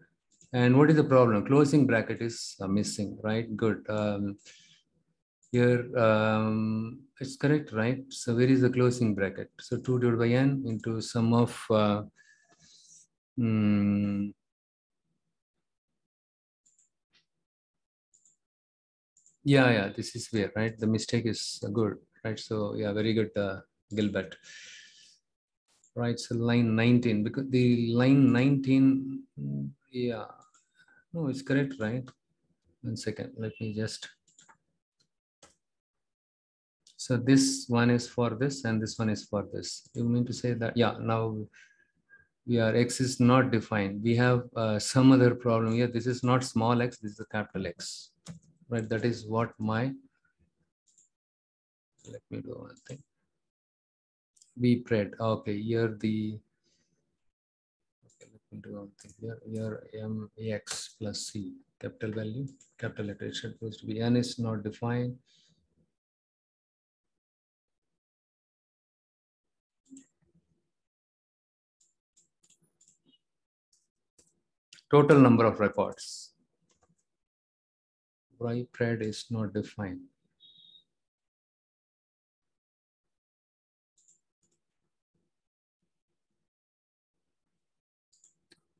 And what is the problem? Closing bracket is uh, missing, right? Good. Um, here, um, it's correct, right? So where is the closing bracket? So 2 divided by n into sum of uh, hmm, Yeah, yeah, this is where, right? The mistake is good, right? So yeah, very good, uh, Gilbert. Right, so line 19, because the line 19, yeah, no, it's correct, right? One second, let me just. So this one is for this and this one is for this. You mean to say that, yeah, now we are x is not defined. We have uh, some other problem here. This is not small x, this is a capital X right? That is what my, let me do one thing. We pred, ah, okay, here the, okay, let me do one thing here, here m x plus c, capital value, capital letter, it should supposed to be, n is not defined. Total number of records why pred is not defined.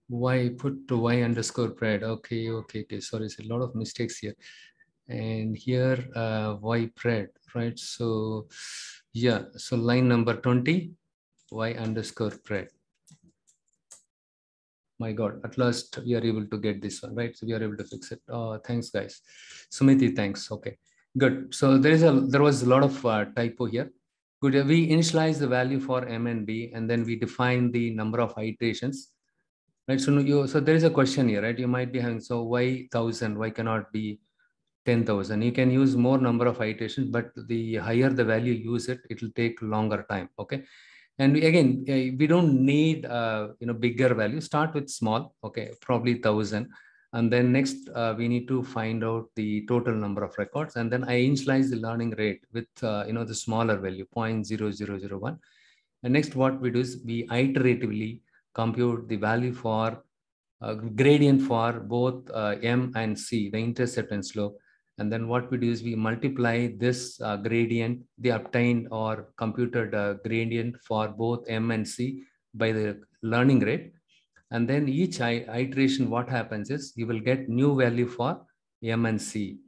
Y put to y underscore pred. Okay, okay, okay. Sorry, it's a lot of mistakes here. And here uh, y pred, right? So yeah, so line number 20, y underscore pred my god at last we are able to get this one right? So we are able to fix it. Uh, thanks guys. Sumiti thanks. Okay good. So there is a there was a lot of uh, typo here. Good we initialize the value for m and b and then we define the number of iterations? Right so you so there is a question here right? You might be having so why 1000 why cannot be 10000 you can use more number of iterations but the higher the value use it it will take longer time okay and again, we don't need, uh, you know, bigger value. Start with small, okay, probably 1000. And then next, uh, we need to find out the total number of records. And then I initialize the learning rate with, uh, you know, the smaller value, 0.0001. And next, what we do is we iteratively compute the value for uh, gradient for both uh, M and C, the intercept and slope. And then what we do is we multiply this uh, gradient, the obtained or computed uh, gradient for both M and C by the learning rate. And then each iteration, what happens is you will get new value for M and C.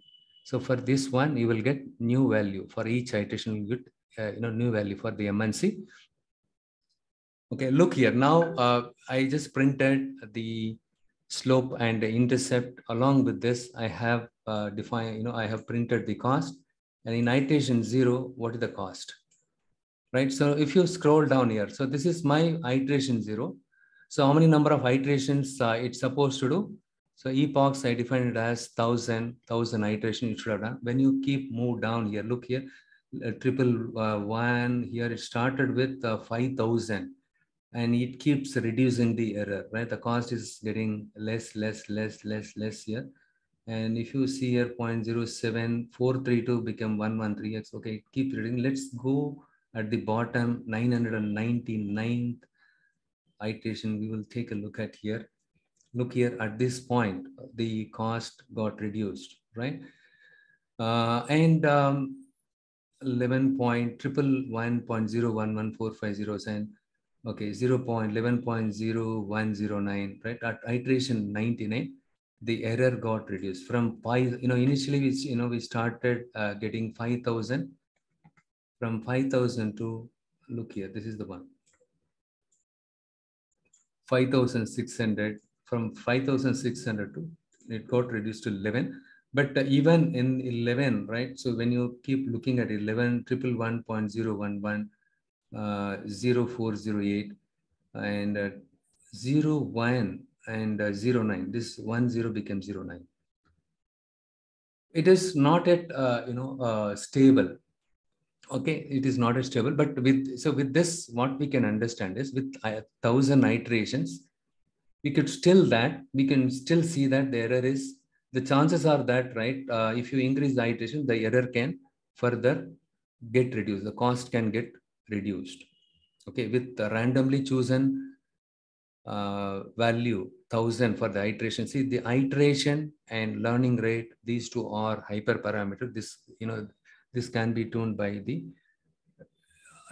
So for this one, you will get new value for each iteration, you get uh, you know, new value for the M and C. Okay, look here. Now uh, I just printed the slope and the intercept. Along with this, I have uh, defined, you know, I have printed the cost. And in iteration zero, what is the cost? Right. So if you scroll down here, so this is my iteration zero. So how many number of iterations uh, it's supposed to do? So epochs, I defined it as thousand, thousand iteration it should have done. When you keep move down here, look here, uh, triple uh, one here, it started with uh, 5,000 and it keeps reducing the error, right? The cost is getting less, less, less, less, less here. And if you see here 0.07432 become 113x, okay, keep reading. Let's go at the bottom 999th iteration. We will take a look at here. Look here at this point, the cost got reduced, right? Uh, and um, 11 point triple one point zero one one four five zero and okay 0 0.11.0109 right at iteration 99 the error got reduced from five you know initially we you know we started uh, getting 5000 from 5000 to look here this is the one. 5600 from 5600 to it got reduced to 11 but uh, even in 11 right so when you keep looking at 11 triple one point zero one one uh, 0408 and uh, 01 and uh, 09 this one zero 0 became 09 it is not at uh, you know uh, stable. Okay? It is not as stable but with so with this what we can understand is with a thousand iterations we could still that we can still see that the error is the chances are that right uh, if you increase the iteration the error can further get reduced. The cost can get reduced. Okay, with the randomly chosen uh, value 1000 for the iteration. See the iteration and learning rate, these two are hyperparameter. This, you know, this can be tuned by the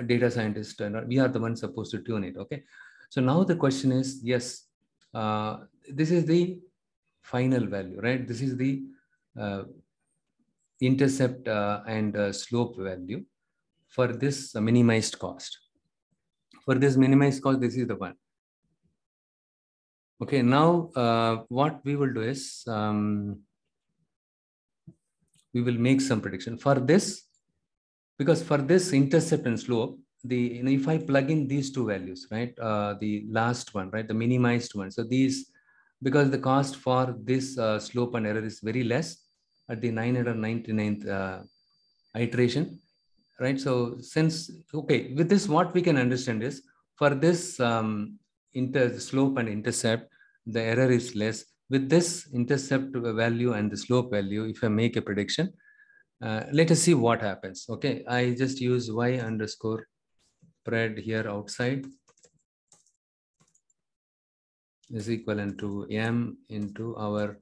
data scientist and we are the ones supposed to tune it. Okay. So now the question is, yes, uh, this is the final value, right? This is the uh, intercept uh, and uh, slope value for this minimized cost. For this minimized cost, this is the one. Okay, now uh, what we will do is um, we will make some prediction for this because for this intercept and slope, the you know, if I plug in these two values, right, uh, the last one, right, the minimized one. So these because the cost for this uh, slope and error is very less at the 999th uh, iteration right? So since, okay, with this, what we can understand is for this um, inter slope and intercept, the error is less. With this intercept value and the slope value, if I make a prediction, uh, let us see what happens. Okay, I just use y underscore spread here outside is equivalent to m into our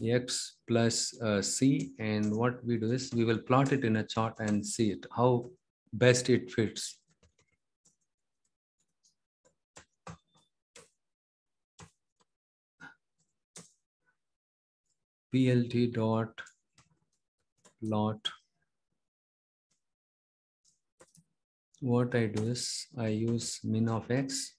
x plus uh, c and what we do is we will plot it in a chart and see it how best it fits plt dot plot what i do is i use min of x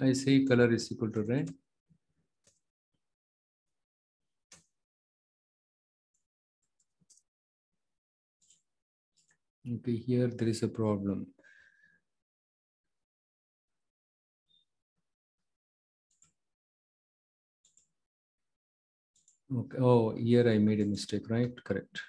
I say color is equal to red. Okay, here there is a problem. Okay. Oh, here I made a mistake, right? Correct.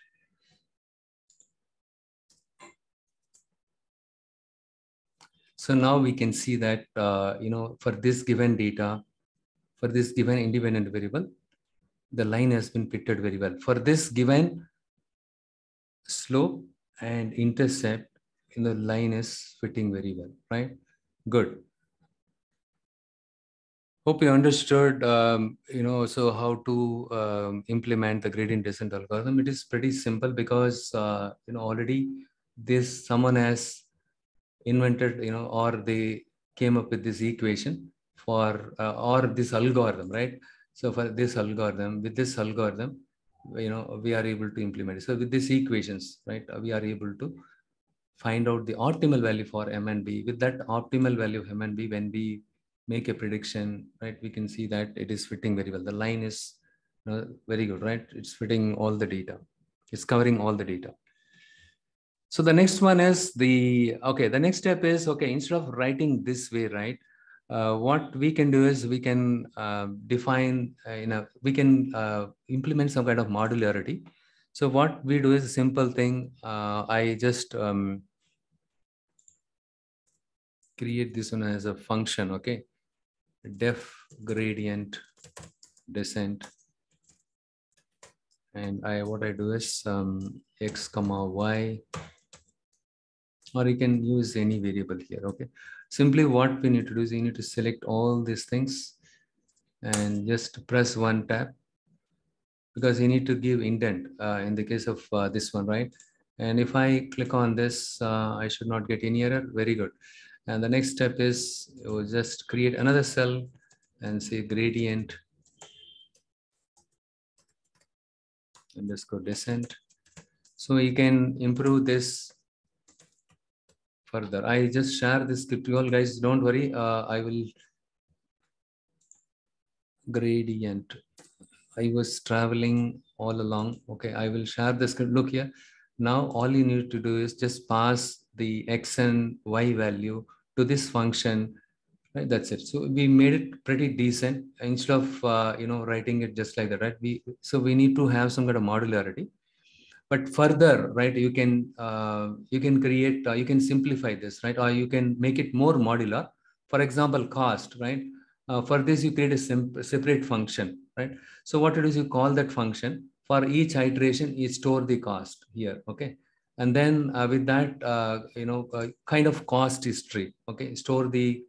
So now we can see that, uh, you know, for this given data, for this given independent variable, the line has been fitted very well. For this given slope and intercept, in the line is fitting very well, right? Good. Hope you understood, um, you know, so how to um, implement the gradient descent algorithm. It is pretty simple because, uh, you know, already this someone has invented, you know, or they came up with this equation for, uh, or this algorithm, right? So for this algorithm, with this algorithm, you know, we are able to implement it. So with these equations, right, we are able to find out the optimal value for M and B. With that optimal value of M and B, when we make a prediction, right, we can see that it is fitting very well. The line is you know, very good, right? It's fitting all the data. It's covering all the data. So the next one is the, okay, the next step is, okay, instead of writing this way, right, uh, what we can do is we can uh, define, uh, you know, we can uh, implement some kind of modularity. So what we do is a simple thing. Uh, I just um, create this one as a function, okay? Def gradient descent. And I what I do is um, x comma y, or you can use any variable here, okay? Simply what we need to do is you need to select all these things and just press one tab because you need to give indent uh, in the case of uh, this one, right? And if I click on this, uh, I should not get any error. Very good. And the next step is you just create another cell and say gradient underscore descent. So you can improve this further. I just share this script you all guys, don't worry. Uh, I will gradient. I was traveling all along. Okay, I will share the script. Look here. Now all you need to do is just pass the x and y value to this function. Right, that's it. So we made it pretty decent instead of uh, you know writing it just like that, right? We so we need to have some kind of modularity but further right you can uh, you can create uh, you can simplify this right? Or you can make it more modular. For example cost right? Uh, for this you create a separate function right? So what it is you call that function. For each iteration you store the cost here okay? And then uh, with that uh, you know uh, kind of cost history okay? Store the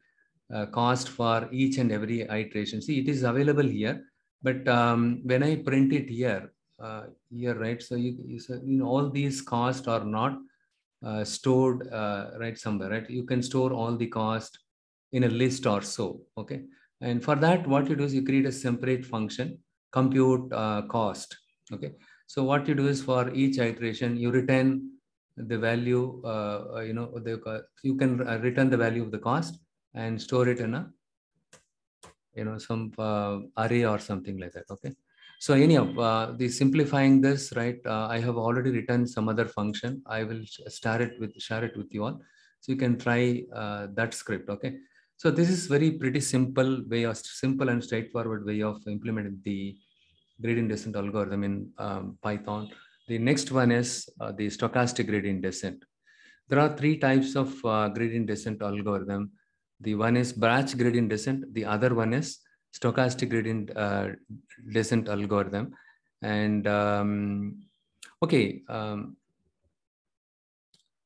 cost for each and every iteration. See it is available here but um, when i print it here uh, here, right? So you, you, so, know, all these costs are not uh, stored uh, right somewhere, right? You can store all the cost in a list or so, okay? And for that, what you do is you create a separate function, compute uh, cost, okay? So what you do is for each iteration, you return the value, uh, uh, you know, the, you can return the value of the cost and store it in a, you know, some array or something like that, okay? So anyhow, uh, the simplifying this, right? Uh, I have already written some other function. I will share it with share it with you all, so you can try uh, that script. Okay. So this is very pretty simple way of simple and straightforward way of implementing the gradient descent algorithm in um, Python. The next one is uh, the stochastic gradient descent. There are three types of uh, gradient descent algorithm. The one is batch gradient descent. The other one is stochastic gradient uh, descent algorithm. And um, okay, um,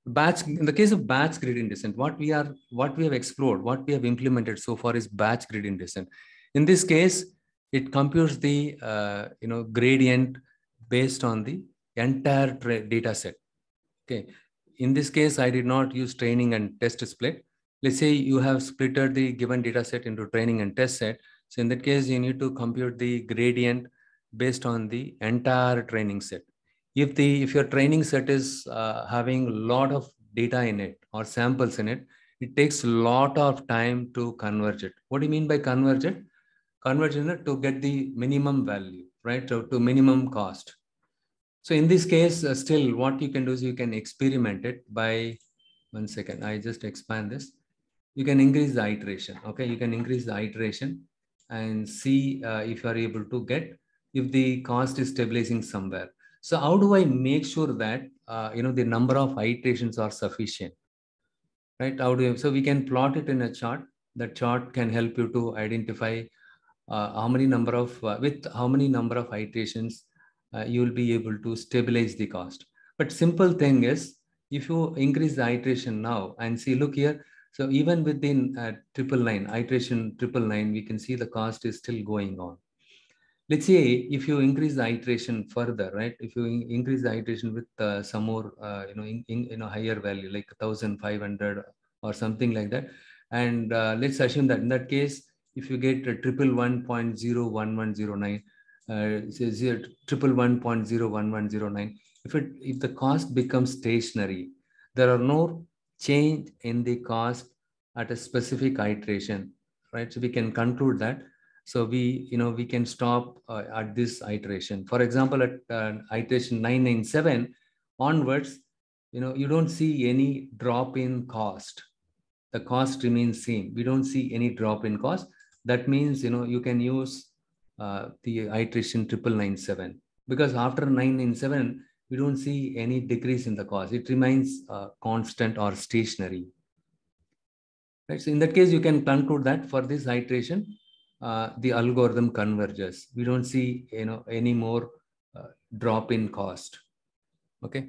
batch in the case of batch gradient descent, what we are what we have explored, what we have implemented so far is batch gradient descent. In this case, it computes the uh, you know gradient based on the entire data set. Okay. In this case, I did not use training and test split. Let's say you have splitted the given data set into training and test set. So in that case, you need to compute the gradient based on the entire training set. If the if your training set is uh, having a lot of data in it or samples in it, it takes a lot of time to converge it. What do you mean by converge it? Converge it to get the minimum value, right? To, minimum cost. So in this case, uh, still what you can do is you can experiment it by, one second, I just expand this. You can increase the iteration, okay? You can increase the iteration and see uh, if you are able to get if the cost is stabilizing somewhere. So how do I make sure that uh, you know the number of iterations are sufficient? Right? How do so we can plot it in a chart. That chart can help you to identify uh, how many number of uh, with how many number of iterations uh, you will be able to stabilize the cost. But simple thing is if you increase the iteration now and see look here so even within uh, triple nine, iteration triple nine, we can see the cost is still going on. Let's say if you increase the iteration further, right? If you in increase the iteration with uh, some more, uh, you know, in, in, you know, higher value like 1,500 or something like that. And uh, let's assume that in that case, if you get a triple one point zero one one zero nine, uh, zero, triple one point zero one one zero nine. If it if the cost becomes stationary, there are no change in the cost at a specific iteration, right? So we can conclude that. So we, you know, we can stop uh, at this iteration. For example, at uh, iteration 997 onwards, you know, you don't see any drop in cost. the cost remains same. We don't see any drop in cost. That means, you know, you can use uh, the iteration triple nine seven because after nine nine seven, we don't see any decrease in the cost. It remains uh, constant or stationary. Right. So in that case, you can conclude that for this iteration, uh, the algorithm converges. We don't see, you know, any more uh, drop in cost. Okay.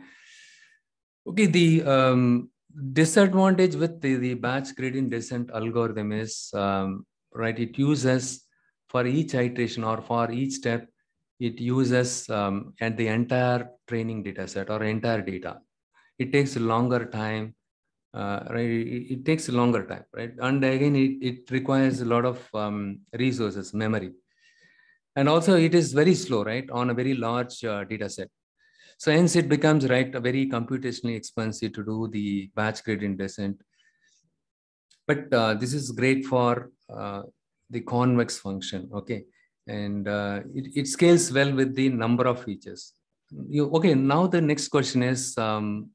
Okay. The um, disadvantage with the, the batch gradient descent algorithm is, um, right, it uses for each iteration or for each step, it uses um, and the entire training data set or entire data. It takes a longer time, uh, right? It, it, takes a longer time, right? And again, it, it requires a lot of um, resources, memory. And also it is very slow, right? On a very large uh, data set. So hence it becomes right a very computationally expensive to do the batch gradient descent. But uh, this is great for uh, the convex function, okay? And uh, it, it scales well with the number of features. You, okay, now the next question is, um,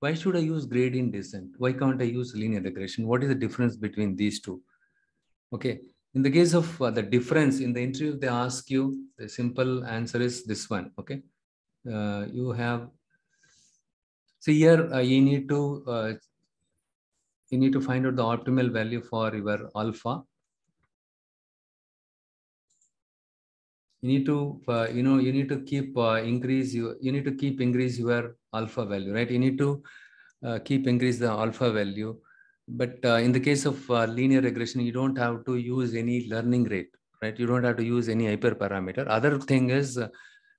why should I use gradient descent? Why can't I use linear regression? What is the difference between these two? Okay, in the case of uh, the difference in the interview, they ask you, the simple answer is this one, okay? uh, you have so here uh, you need to uh, you need to find out the optimal value for your alpha you need to uh, you know you need to keep uh, increase you you need to keep increase your alpha value right? You need to uh, keep increase the alpha value. But in the case of linear regression you don't have to use any learning rate right? You don't have to use any hyperparameter. Other thing is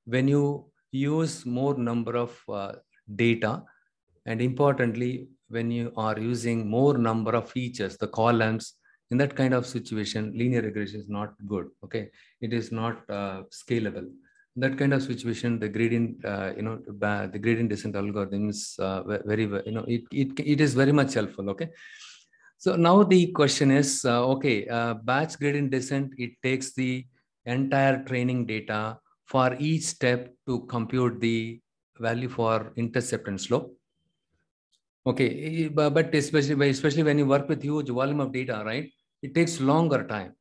when you use more number of uh, data and importantly when you are using more number of features the columns in that kind of situation linear regression is not good okay it is not uh, scalable that kind of situation the gradient uh, you know the gradient descent algorithms uh, very you know it, it it is very much helpful okay so now the question is uh, okay uh, batch gradient descent it takes the entire training data for each step to compute the value for intercept and slope. Okay, but especially, especially when you work with huge volume of data, right? It takes longer time.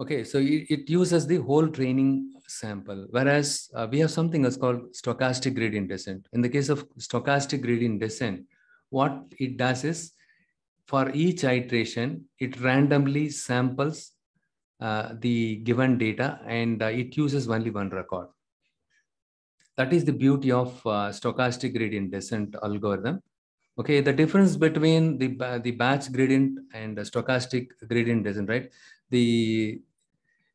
Okay, so it, it uses the whole training sample, whereas uh, we have something that's called stochastic gradient descent. In the case of stochastic gradient descent, what it does is for each iteration, it randomly samples uh, the given data and uh, it uses only one record. That is the beauty of uh, stochastic gradient descent algorithm. Okay, the difference between the, the batch gradient and the stochastic gradient descent, right? The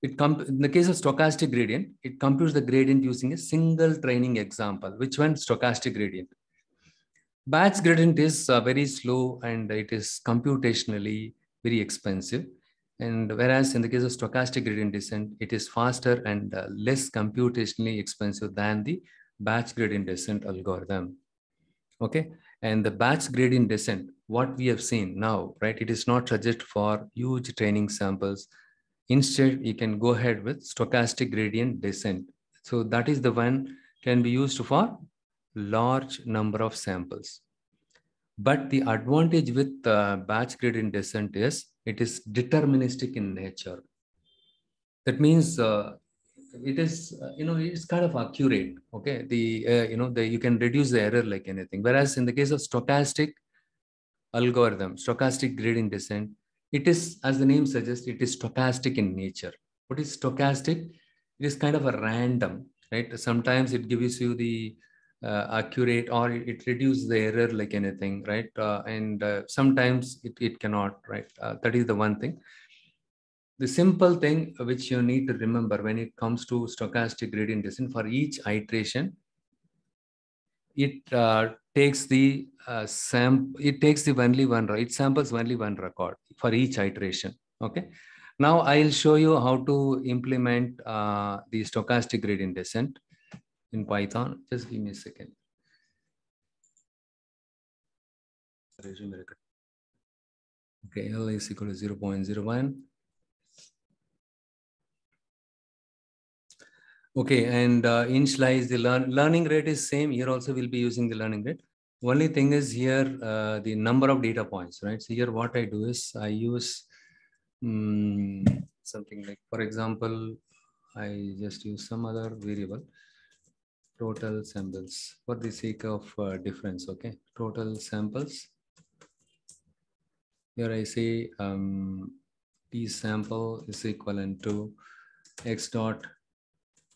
it in the case of stochastic gradient, it computes the gradient using a single training example, which one stochastic gradient. Batch gradient is uh, very slow and it is computationally very expensive. And whereas in the case of stochastic gradient descent, it is faster and uh, less computationally expensive than the batch gradient descent algorithm. Okay. And the batch gradient descent, what we have seen now, right? It is not suggest for huge training samples. Instead, you can go ahead with stochastic gradient descent. So that is the one can be used for large number of samples. But the advantage with uh, batch gradient descent is it is deterministic in nature. That means uh, it is, uh, you know, it's kind of accurate. Okay, the uh, you know the you can reduce the error like anything. Whereas in the case of stochastic algorithm, stochastic gradient descent, it is as the name suggests, it is stochastic in nature. What is stochastic? It is kind of a random, right? Sometimes it gives you the uh, accurate or it reduces the error like anything, right? Uh, and uh, sometimes it, it cannot, right? Uh, that is the one thing. The simple thing which you need to remember when it comes to stochastic gradient descent for each iteration, it uh, takes the uh, sam it takes the only one right samples only one record for each iteration okay now i'll show you how to implement uh, the stochastic gradient descent in Python. Just give me a second. Resume record. Okay, L is equal to 0 0.01. Okay, and uh, initialize the learn learning rate is same. Here also we'll be using the learning rate. Only thing is here, uh, the number of data points, right? So here what I do is I use um, something like, for example, I just use some other variable, total samples for the sake of uh, difference, okay? Total samples. Here I say um, p sample is equivalent to x dot.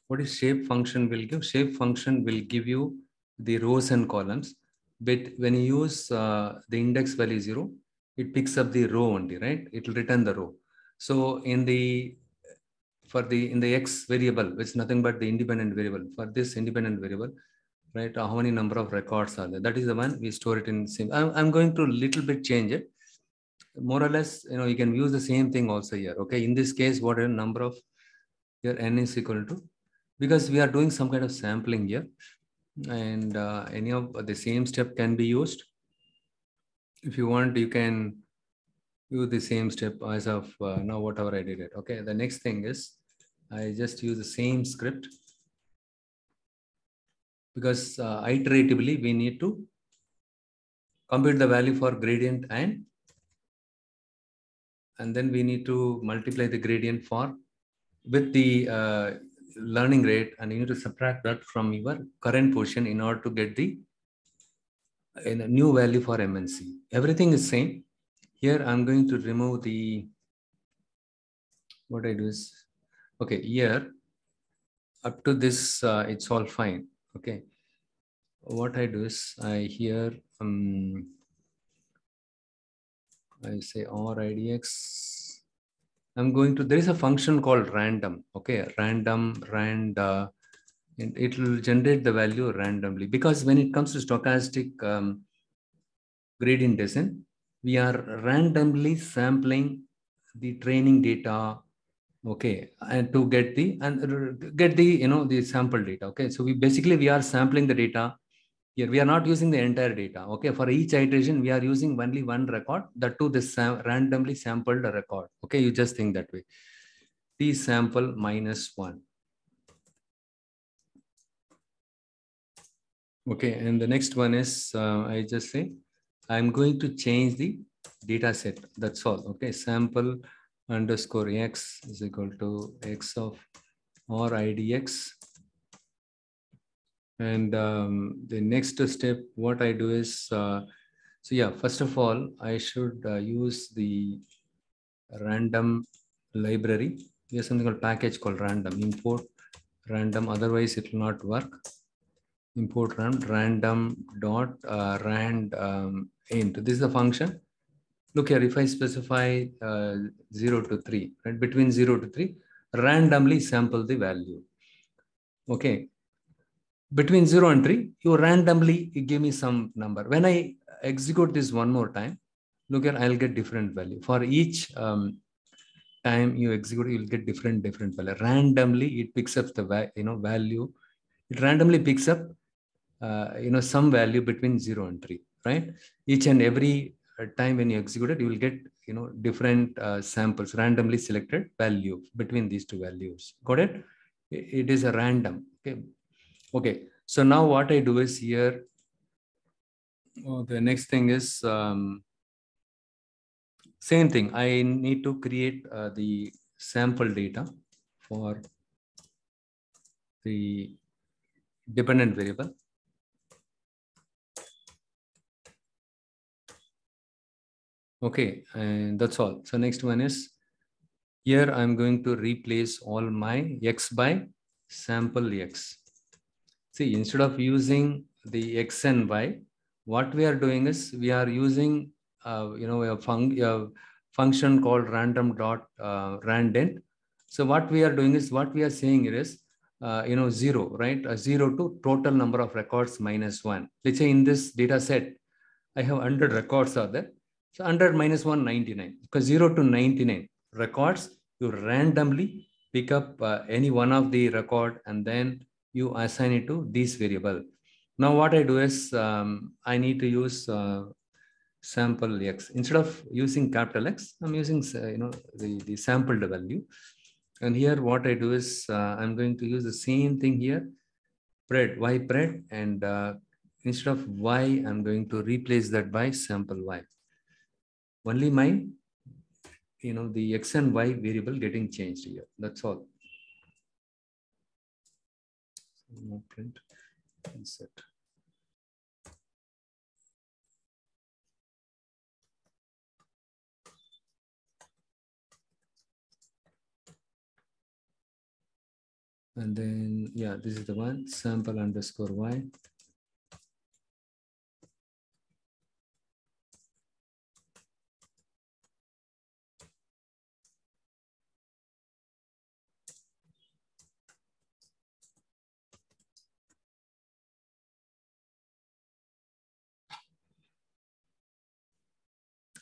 What is shape function will give? Shape function will give you the rows and columns but when you use uh, the index value zero, it picks up the row only, right? It will return the row. So in the for the in the x variable, which is nothing but the independent variable. For this independent variable, right? How many number of records are there? That is the one we store it in same. I'm, I'm going to little bit change it. More or less, you know, you can use the same thing also here. Okay. In this case, what a number of here n is equal to because we are doing some kind of sampling here and uh, any of the same step can be used. If you want, you can use the same step as of uh, now, whatever I did it. Okay, the next thing is I just use the same script because uh, iteratively we need to compute the value for gradient and and then we need to multiply the gradient for with the uh, learning rate and you need to subtract that from your current position in order to get the a new value for MNC. Everything is same. Here I'm going to remove the, what I do is, okay, here up to this, uh, it's all fine. Okay. What I do is I here, um, I say or IDX I'm going to, there is a function called random, okay, random, rand, uh, it will generate the value randomly. Because when it comes to stochastic um, gradient descent, we are randomly sampling the training data, okay, and to get the, and get the, you know, the sample data, okay. So we basically, we are sampling the data here we are not using the entire data. Okay, for each iteration, we are using only one record, that too this sam randomly sampled record. Okay, you just think that way. T sample minus one. Okay, and the next one is, uh, I just say, I'm going to change the data set. That's all. Okay, sample underscore x is equal to x of or idx and um, the next step, what I do is, uh, so yeah, first of all, I should uh, use the random library. There's something called package called random, import random, otherwise it will not work. Import random, random dot uh, rand um, int. This is the function. Look here, if I specify uh, 0 to 3, right, between 0 to 3, randomly sample the value. Okay, between 0 and 3, you randomly give me some number. When I execute this one more time, look at I'll get different value. For each um, time you execute, you'll get different, different value. Randomly, it picks up the you know value. It randomly picks up uh, you know some value between 0 and 3, right? Each and every uh, time when you execute it, you will get you know different uh, samples, randomly selected value between these two values. Got it? It is a random. Okay Okay, so now what I do is here, oh, the next thing is um, same thing. I need to create uh, the sample data for the dependent variable. Okay, and that's all. So next one is here I'm going to replace all my x by sample x. See, instead of using the x and y, what we are doing is we are using, uh, you know, a, fun a function called random dot uh, randint. So what we are doing is what we are saying is, uh, you know, zero, right? A zero to total number of records minus one. Let's say in this data set, I have 100 records are there. So 100 minus 1, 99. Because 0 to 99 records, you randomly pick up uh, any one of the record and then you assign it to this variable. Now what I do is um, I need to use uh, sample x. Instead of using capital X, I'm using uh, you know the, the sampled value. And here what I do is uh, I'm going to use the same thing here, pred, y pred, and uh, instead of y, I'm going to replace that by sample y. Only my, you know, the x and y variable getting changed here. That's all. No print, insert. And then, yeah, this is the one, sample underscore y.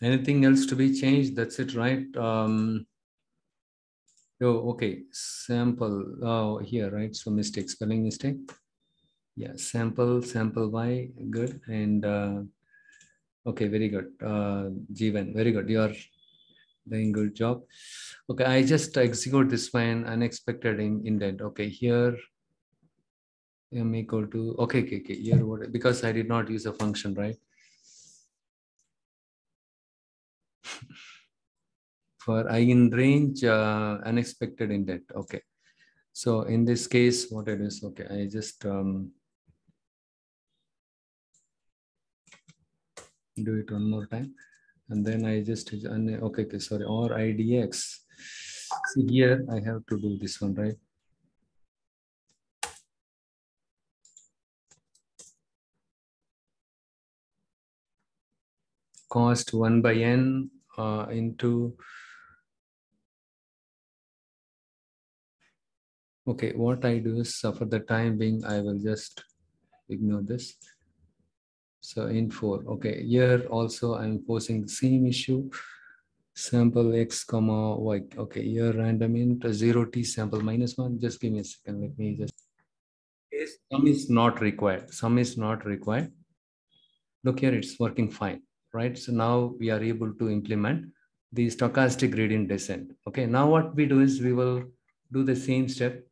Anything else to be changed? That's it, right? Um, oh, okay. Sample. Oh, here, right? So mistake, spelling mistake. Yeah, sample, sample y, good. And uh, okay, very good. Uh, very good. You're doing good job. Okay, I just execute this one unexpected in indent. Okay, here m equal to okay, okay, okay. Here what because I did not use a function, right? For i in range uh, unexpected indent okay. So in this case what it is okay i just um, do it one more time. And then i just okay okay sorry or idx see here i have to do this one right? Cost 1 by n uh, into okay what i do is uh, for the time being i will just ignore this. So in 4 okay here also i'm posing the same issue. Sample x comma y. Okay here random int 0 t sample minus 1 just give me a second. Let me just sum is not required. Sum is not required. Look here it's working fine right? So now we are able to implement the stochastic gradient descent. Okay, now what we do is we will do the same step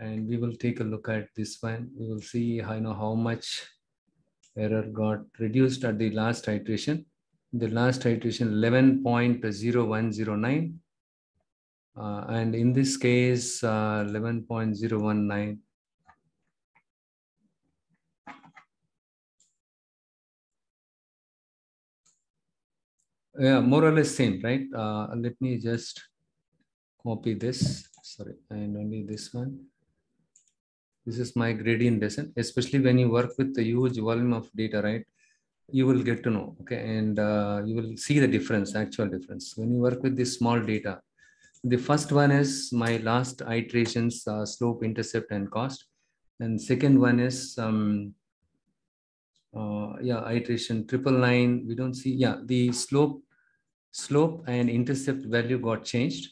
and we will take a look at this one. We will see how, you know, how much error got reduced at the last iteration. The last iteration 11.0109 uh, and in this case uh, 11.019 yeah, more or less same, right? Uh, let me just copy this, sorry, and only this one. This is my gradient descent, especially when you work with the huge volume of data, right? You will get to know, okay? And uh, you will see the difference, actual difference. When you work with this small data, the first one is my last iterations, uh, slope, intercept, and cost. And second one is um, uh, yeah, iteration triple nine. We don't see, yeah, the slope, slope and intercept value got changed.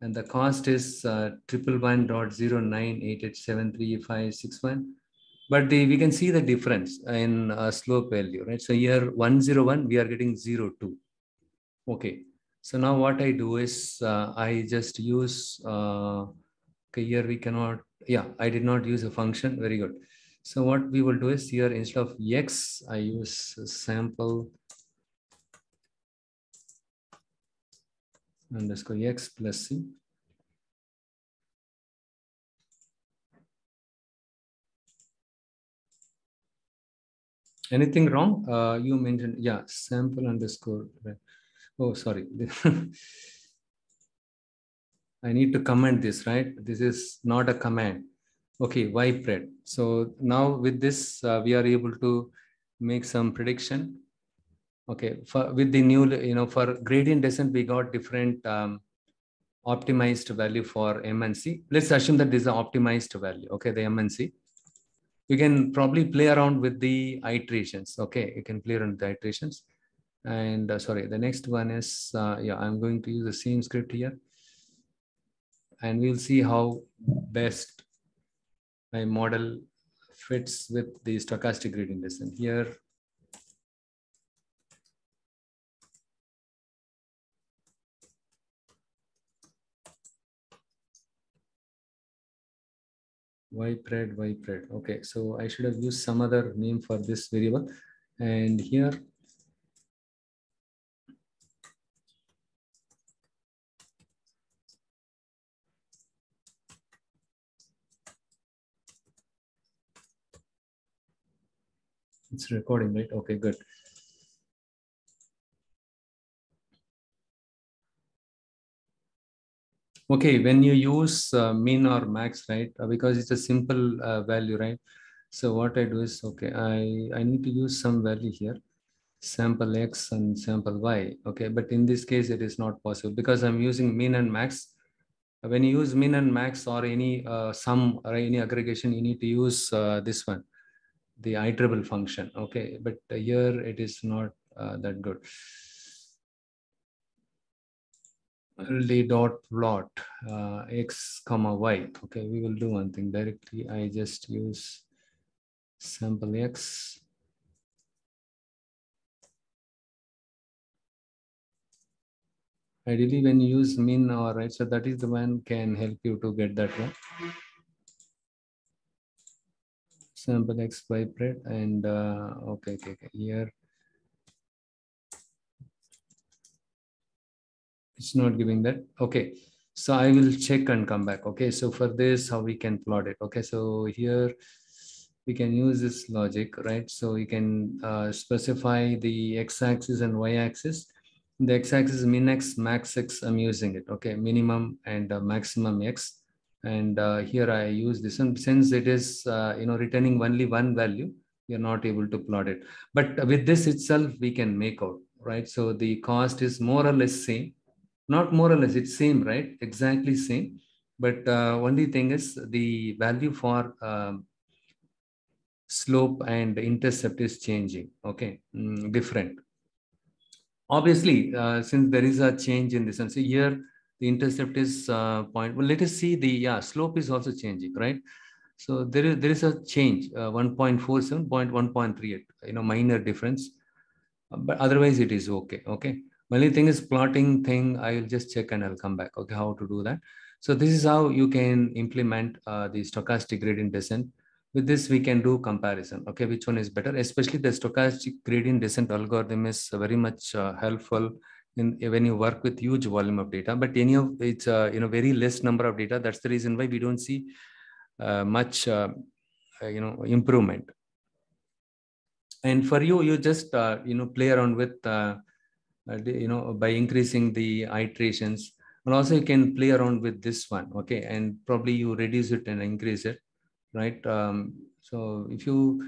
And the cost is uh, triple one dot zero nine eight eight seven three five six one. But the, we can see the difference in uh, slope value, right? So here 101, we are getting 02. Okay. So now what I do is uh, I just use, uh, okay, here we cannot, yeah, I did not use a function. Very good. So what we will do is here instead of x, I use sample underscore x plus c. Anything wrong? Uh, you mentioned, yeah, sample underscore. Oh, sorry. I need to comment this, right? This is not a command. Okay, ypred. So now with this, uh, we are able to make some prediction. Okay, for with the new, you know, for gradient descent, we got different um, optimized value for m and c Let's assume that this is an optimized value. Okay, the m and c You can probably play around with the iterations. Okay, you can play around with the iterations. And uh, sorry, the next one is, uh, yeah, I'm going to use the same script here. And we'll see how best my model fits with the stochastic gradient descent. Here, ypred ypred okay so i should have used some other name for this variable. And here it's recording right? Okay good okay when you use uh, min or max right uh, because it's a simple uh, value right? So what i do is okay i i need to use some value here sample x and sample y okay? But in this case it is not possible because i'm using min and max. When you use min and max or any uh, sum or any aggregation you need to use uh, this one the iterable function okay? But here it is not uh, that good the dot plot uh, x comma y. Okay, we will do one thing directly. I just use sample x. Ideally, when you use min or right, so that is the one can help you to get that one. Sample x by pred and uh, okay, okay, okay, here it's not giving that. Okay. So i will check and come back. Okay. So for this how we can plot it. Okay. So here we can use this logic right? So we can uh, specify the x-axis and y-axis the x-axis min x max x i'm using it. Okay. Minimum and uh, maximum x. And uh, here i use this and since it is uh, you know returning only one value you're not able to plot it. But with this itself we can make out right? So the cost is more or less same not more or less it's same right? Exactly same. But uh, only thing is the value for um, slope and intercept is changing okay? Mm, different. Obviously uh, since there is a change in this and so here the intercept is uh, point well let us see the yeah slope is also changing right? So there is there is a change uh, 1.47 1.38 you know minor difference. But otherwise it is okay okay only thing is plotting thing, I will just check and I'll come back. Okay, how to do that. So this is how you can implement uh, the stochastic gradient descent. With this, we can do comparison. Okay, which one is better? Especially the stochastic gradient descent algorithm is very much uh, helpful in when you work with huge volume of data. But any of it's uh, you know very less number of data. That's the reason why we don't see uh, much uh, uh, you know improvement. And for you, you just you know play around with you know, by increasing the iterations. And also you can play around with this one, okay? And probably you reduce it and increase it, right? Um, so if you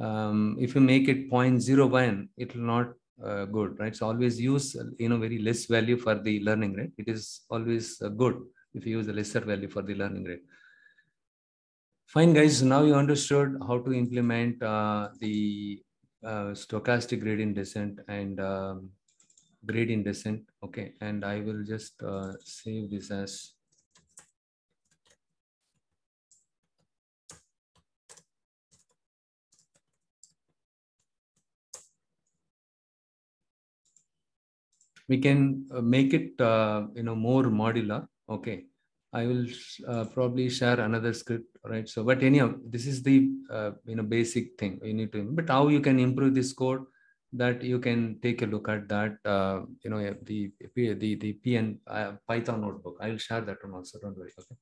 um, if you make it 0.01, it will not uh, good, right? So always use, you know, very less value for the learning rate. It is always uh, good if you use a lesser value for the learning rate. Fine, guys. Now you understood how to implement uh, the uh, stochastic gradient descent and um, gradient descent. Okay, and I will just uh, save this as we can uh, make it uh, you know more modular. Okay i will uh, probably share another script right? So but anyhow this is the uh, you know basic thing you need to but how you can improve this code that you can take a look at that uh, you know the the the pn uh, python notebook. I will share that one also. Don't worry. Okay